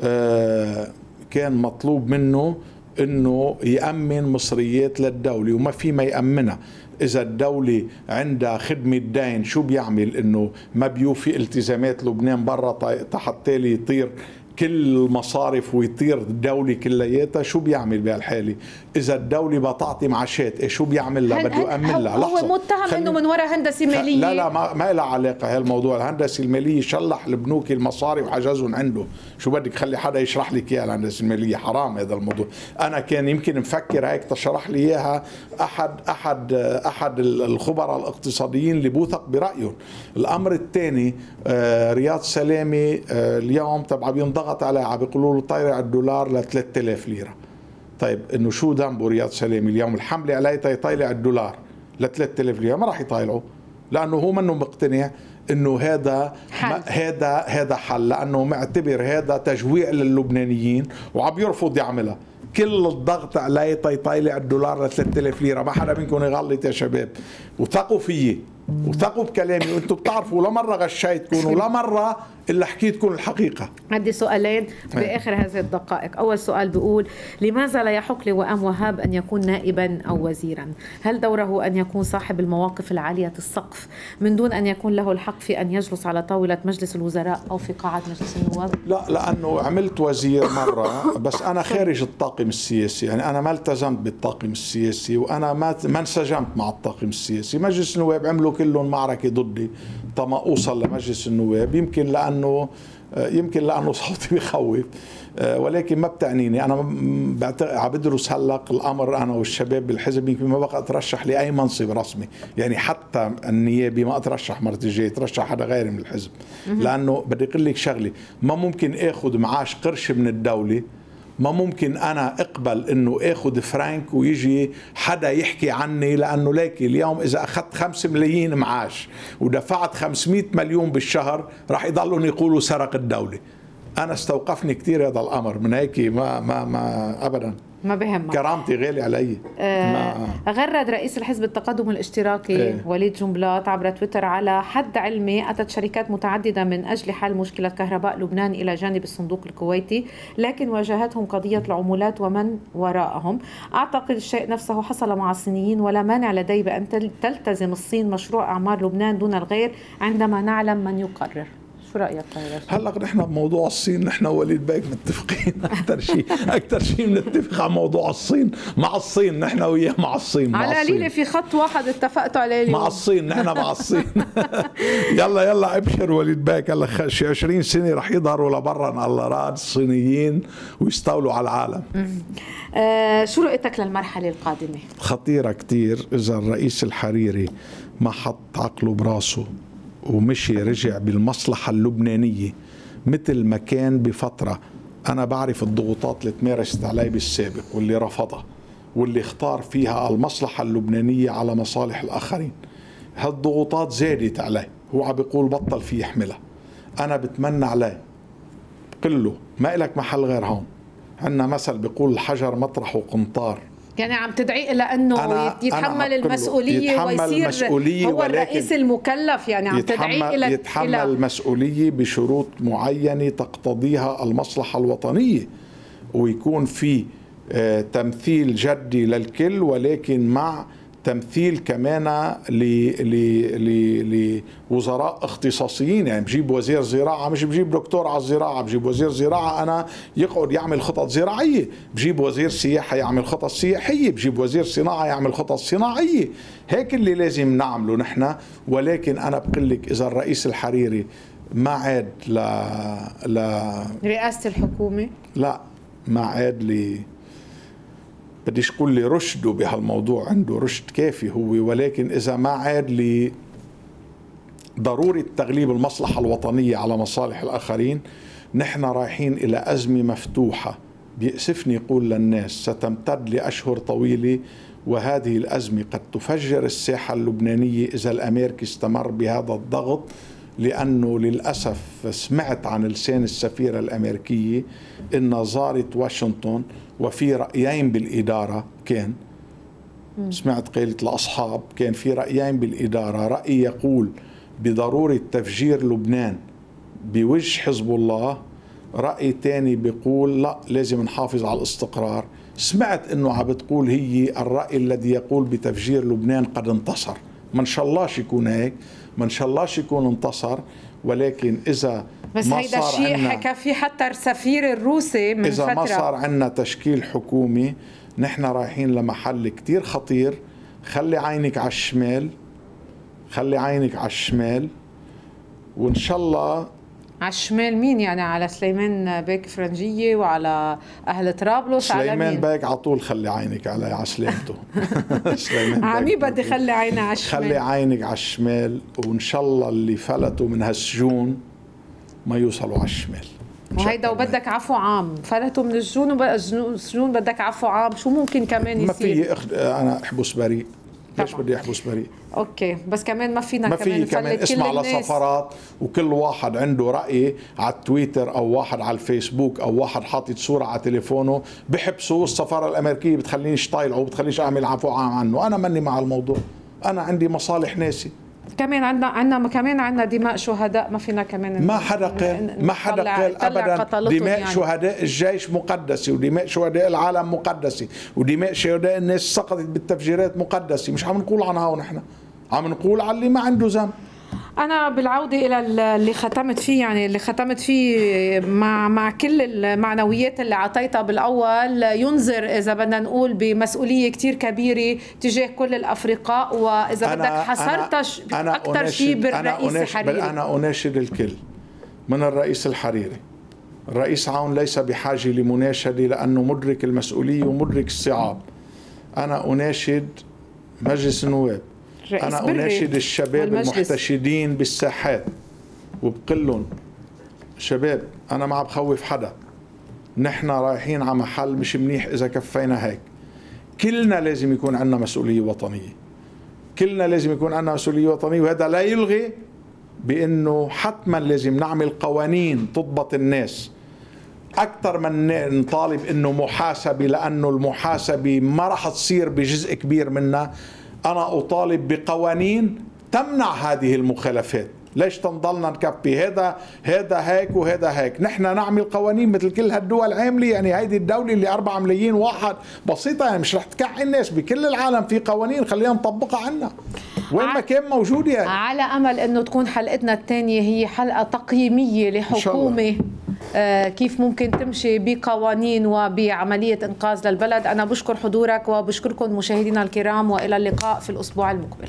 Speaker 2: آه كان مطلوب منه إنه يأمن مصريات للدولة وما في ما يأمنها. إذا الدولة عندها خدمة دين شو بيعمل؟ إنه ما بيوفي التزامات لبنان برا تحت تالي يطير كل المصارف ويطير الدولة كلياتها شو بيعمل بهالحالة؟ إذا الدولة بتعطي معاشات إيه شو بيعمل لها؟ بده يأمن لها.
Speaker 1: هو متهم إنه من وراء هندسة مالية.
Speaker 2: لا لا ما, ما لها علاقة هالموضوع. الهندسة المالية شلح البنوك المصاري وحجزهم عنده. شو بدك خلي حدا يشرح لك إياها الهندسة المالية؟ حرام هذا الموضوع. أنا كان يمكن مفكر هيك تشرح لي إياها أحد أحد أحد الخبراء الاقتصاديين اللي بوثق برأيهم. الأمر الثاني آه، رياض سلامي آه، اليوم تبع بينضغط ضغط عليه عم بيقولوا له طيري الدولار ل 3000 ليرة. طيب إنه شو ذنبه رياض سلامي اليوم؟ الحملة عليه يطيلع الدولار ل 3000 ليره ما راح يطيلعه لأنه هو منه مقتنع إنه هذا. هذا هذا حل لأنه معتبر هذا تجويع للبنانيين وعم يرفض يعملها. كل الضغط عليه تيطيلع الدولار ل 3000 ليرة ما حدا منكم يغلط يا شباب. وثقوا فيي. وثقوا بكلامي وأنتم بتعرفوا ولا مرة غشيتكم ولا مرة إلا حكيتكم الحقيقة.
Speaker 1: عندي سؤالين بآخر هذه الدقائق. أول سؤال بيقول لماذا لا يحق لوئام وهاب أن يكون نائبا أو وزيرا؟ هل دوره أن يكون صاحب المواقف العالية السقف من دون أن يكون له الحق في أن يجلس على طاولة مجلس الوزراء أو في قاعة مجلس النواب؟
Speaker 2: لا لأنه عملت وزير مرة بس أنا خارج الطاقم السياسي يعني أنا ما التزمت بالطاقم السياسي وأنا ما ما انسجمت مع الطاقم السياسي. مجلس النواب عملوا كلهم معركة ضدي طما أوصل لمجلس النواب يمكن لأنه يمكن لأنه صوتي بخوف. ولكن ما بتعنيني. أنا عم بدرس هلا الأمر أنا والشباب بالحزب يمكن ما بقى أترشح لأي منصب رسمي. يعني حتى النيابي ما أترشح مرة الجاي اترشح حدا غيري من الحزب. لأنه بدي أقول لك شغلة ما ممكن آخذ معاش قرش من الدولة ما ممكن أنا أقبل إنه آخذ فرانك ويجي حدا يحكي عني لأنه ليك اليوم إذا أخذت 5 ملايين معاش ودفعت 500 مليون بالشهر راح يضلون يقولوا سرق الدولة. أنا استوقفني كثير هذا الأمر من هيك ما ما ما ابدا.
Speaker 1: ما بهمك.
Speaker 2: كرامتي غالي علي.
Speaker 1: آه غرد رئيس الحزب التقدم الاشتراكي إيه؟ وليد جنبلاط عبر تويتر على حد علمي أتت شركات متعددة من أجل حل مشكلة كهرباء لبنان إلى جانب الصندوق الكويتي لكن واجهتهم قضية العمولات ومن وراءهم. أعتقد الشيء نفسه حصل مع الصينيين ولا مانع لدي بان تلتزم الصين مشروع اعمار لبنان دون الغير عندما نعلم من يقرر. شو رأيك
Speaker 2: هلا نحن بموضوع الصين نحن وليد بيك متفقين. أكثر شيء أكثر شيء بنتفق على موضوع الصين. مع الصين نحن وياه مع الصين
Speaker 1: مع على قليله في خط واحد اتفقتوا عليه اليوم.
Speaker 2: مع الصين نحن مع الصين. يلا يلا ابشر وليد بيك. هلا شي 20 سنة رح يظهروا لبرا الله راد الصينيين ويستولوا على العالم.
Speaker 1: آه شو رؤيتك للمرحلة القادمة؟
Speaker 2: خطيرة كثير إذا الرئيس الحريري ما حط عقله براسه ومشي رجع بالمصلحة اللبنانية مثل ما كان بفترة. أنا بعرف الضغوطات اللي تمارست علي بالسابق واللي رفضها واللي اختار فيها المصلحة اللبنانية على مصالح الآخرين. هالضغوطات زادت عليه هو عم بيقول بطل في يحملها. أنا بتمنى عليه بقول له ما إلك محل غير هون. عندنا مثل بيقول الحجر مطرحه قنطار
Speaker 1: يعني عم تدعي إلى أنه يتحمل أنا المسؤولية
Speaker 2: يتحمل
Speaker 1: ويصير
Speaker 2: مسؤولية
Speaker 1: هو الرئيس المكلف. يعني عم تدعي إلى
Speaker 2: يتحمل إلى مسؤوليه بشروط معينة تقتضيها المصلحة الوطنية ويكون في تمثيل جدي للكل ولكن مع تمثيل كمان لوزراء اختصاصيين. يعني بجيب وزير زراعة مش بجيب دكتور على الزراعة. بجيب وزير زراعة أنا يقعد يعمل خطط زراعية. بجيب وزير سياحة يعمل خطط سياحية. بجيب وزير صناعة يعمل خطط صناعية. هيك اللي لازم نعمله نحن. ولكن أنا بقول لك إذا الرئيس الحريري ما عاد ل ل
Speaker 1: رئاسة الحكومة؟
Speaker 2: لا ما عاد ل بديش أقول لي رشده بهالموضوع عنده رشد كافي هو ولكن إذا ما عاد لي ضرورة تغليب المصلحة الوطنية على مصالح الآخرين نحن رايحين إلى أزمة مفتوحة. بيأسفني يقول للناس ستمتد لأشهر طويلة وهذه الأزمة قد تفجر الساحة اللبنانية إذا الأمريكي استمر بهذا الضغط. لأنه للأسف سمعت عن لسان السفيرة الأمريكية إنها زارت واشنطن وفي رأيين بالإدارة كان. سمعت قيلة الأصحاب كان في رأيين بالإدارة. رأي يقول بضرورة تفجير لبنان بوجه حزب الله. رأي تاني بيقول لا لازم نحافظ على الاستقرار. سمعت إنه عم بتقول هي الرأي الذي يقول بتفجير لبنان قد انتصر. ما إن شاء الله يكون هيك. ما إن شاء الله يكون انتصر ولكن إذا
Speaker 1: بس
Speaker 2: ما
Speaker 1: هيدا
Speaker 2: صار
Speaker 1: الشيء حكى فيه حتى السفير الروسي من
Speaker 2: إذا
Speaker 1: فترة.
Speaker 2: ما صار عندنا تشكيل حكومي نحن رايحين لمحل كتير خطير. خلي عينك على الشمال خلي عينك على الشمال وإن شاء الله
Speaker 1: على الشمال مين يعني؟ على سليمان بيك فرنجية وعلى أهل طرابلس؟ على
Speaker 2: سليمان
Speaker 1: مين؟
Speaker 2: بايك على طول خلي عينك على على سلامته سليمان
Speaker 1: عمي بدي خلي عيني على الشمال.
Speaker 2: خلي عينك على الشمال وإن شاء الله اللي فلتوا من هالسجون ما يوصلوا على الشمال.
Speaker 1: وهيدا. وبدك عفو عام. فلتوا من السجون وبقى السجون بدك عفو عام. شو ممكن كمان
Speaker 2: ما
Speaker 1: يصير؟
Speaker 2: في أخ... أنا أحبس بريء. ليش. بدي أحبس بريء
Speaker 1: أوكي بس كمان ما فينا
Speaker 2: ما
Speaker 1: كمان
Speaker 2: في كمان. اسمع لسفرات وكل واحد عنده رأي على التويتر أو واحد على الفيسبوك أو واحد حاطط صورة على تليفونه. بحبسوا السفارة الأمريكية بتخلينيش طايلعه وبتخلينيش أعمل عفو عام عنه. أنا ماني مع الموضوع. أنا عندي مصالح ناسي.
Speaker 1: كمان عندنا عندنا كمان عندنا دماء شهداء ما فينا كمان
Speaker 2: ما حدا قال ما حدا قال ابدا
Speaker 1: قتلتهم
Speaker 2: دماء
Speaker 1: يعني.
Speaker 2: شهداء الجيش مقدسه ودماء شهداء العالم مقدسه ودماء شهداء الناس سقطت بالتفجيرات مقدسه مش عم نقول عنها ونحن عم نقول على اللي ما عنده ذنب.
Speaker 1: أنا بالعودة إلى ال- اللي ختمت فيه يعني اللي ختمت فيه مع مع كل المعنويات اللي أعطيتها بالأول ينذر إذا بدنا نقول بمسؤولية كتير كبيرة تجاه كل الأفرقاء وإذا بدك حصرتها أكثر شيء بالرئيس
Speaker 2: بل أنا أناشد الكل من الرئيس الحريري. الرئيس عون ليس بحاجة لمناشدة لأنه مدرك المسؤولية ومدرك الصعاب. أنا أناشد مجلس النواب.
Speaker 1: رئيس
Speaker 2: أنا أناشد الشباب
Speaker 1: والمجلس.
Speaker 2: المحتشدين بالساحات وبقول لهم شباب أنا ما عم بخوف حدا. نحن رايحين على محل مش منيح إذا كفينا هيك. كلنا لازم يكون عندنا مسؤولية وطنية. كلنا لازم يكون عندنا مسؤولية وطنية وهذا لا يلغي بأنه حتما لازم نعمل قوانين تضبط الناس. أكثر من نطالب أنه محاسبة لأنه المحاسبة ما راح تصير بجزء كبير منها. أنا أطالب بقوانين تمنع هذه المخالفات. ليش تنضلنا نكفي؟ هذا هذا هيك وهذا هيك. نحن نعمل قوانين مثل كل هالدول. عاملة يعني هيدي الدولة اللي 4 ملايين واحد. بسيطة يعني مش رح تكعي الناس. بكل العالم في قوانين. خلينا نطبقها عنا. وين ما كان موجود يعني.
Speaker 1: على أمل إنه تكون حلقتنا الثانية هي
Speaker 2: حلقة
Speaker 1: تقييمية. لحكومة كيف ممكن تمشي بقوانين وبعملية إنقاذ للبلد؟ أنا بشكر حضورك وبشكركم مشاهدينا الكرام وإلى اللقاء في الأسبوع المقبل.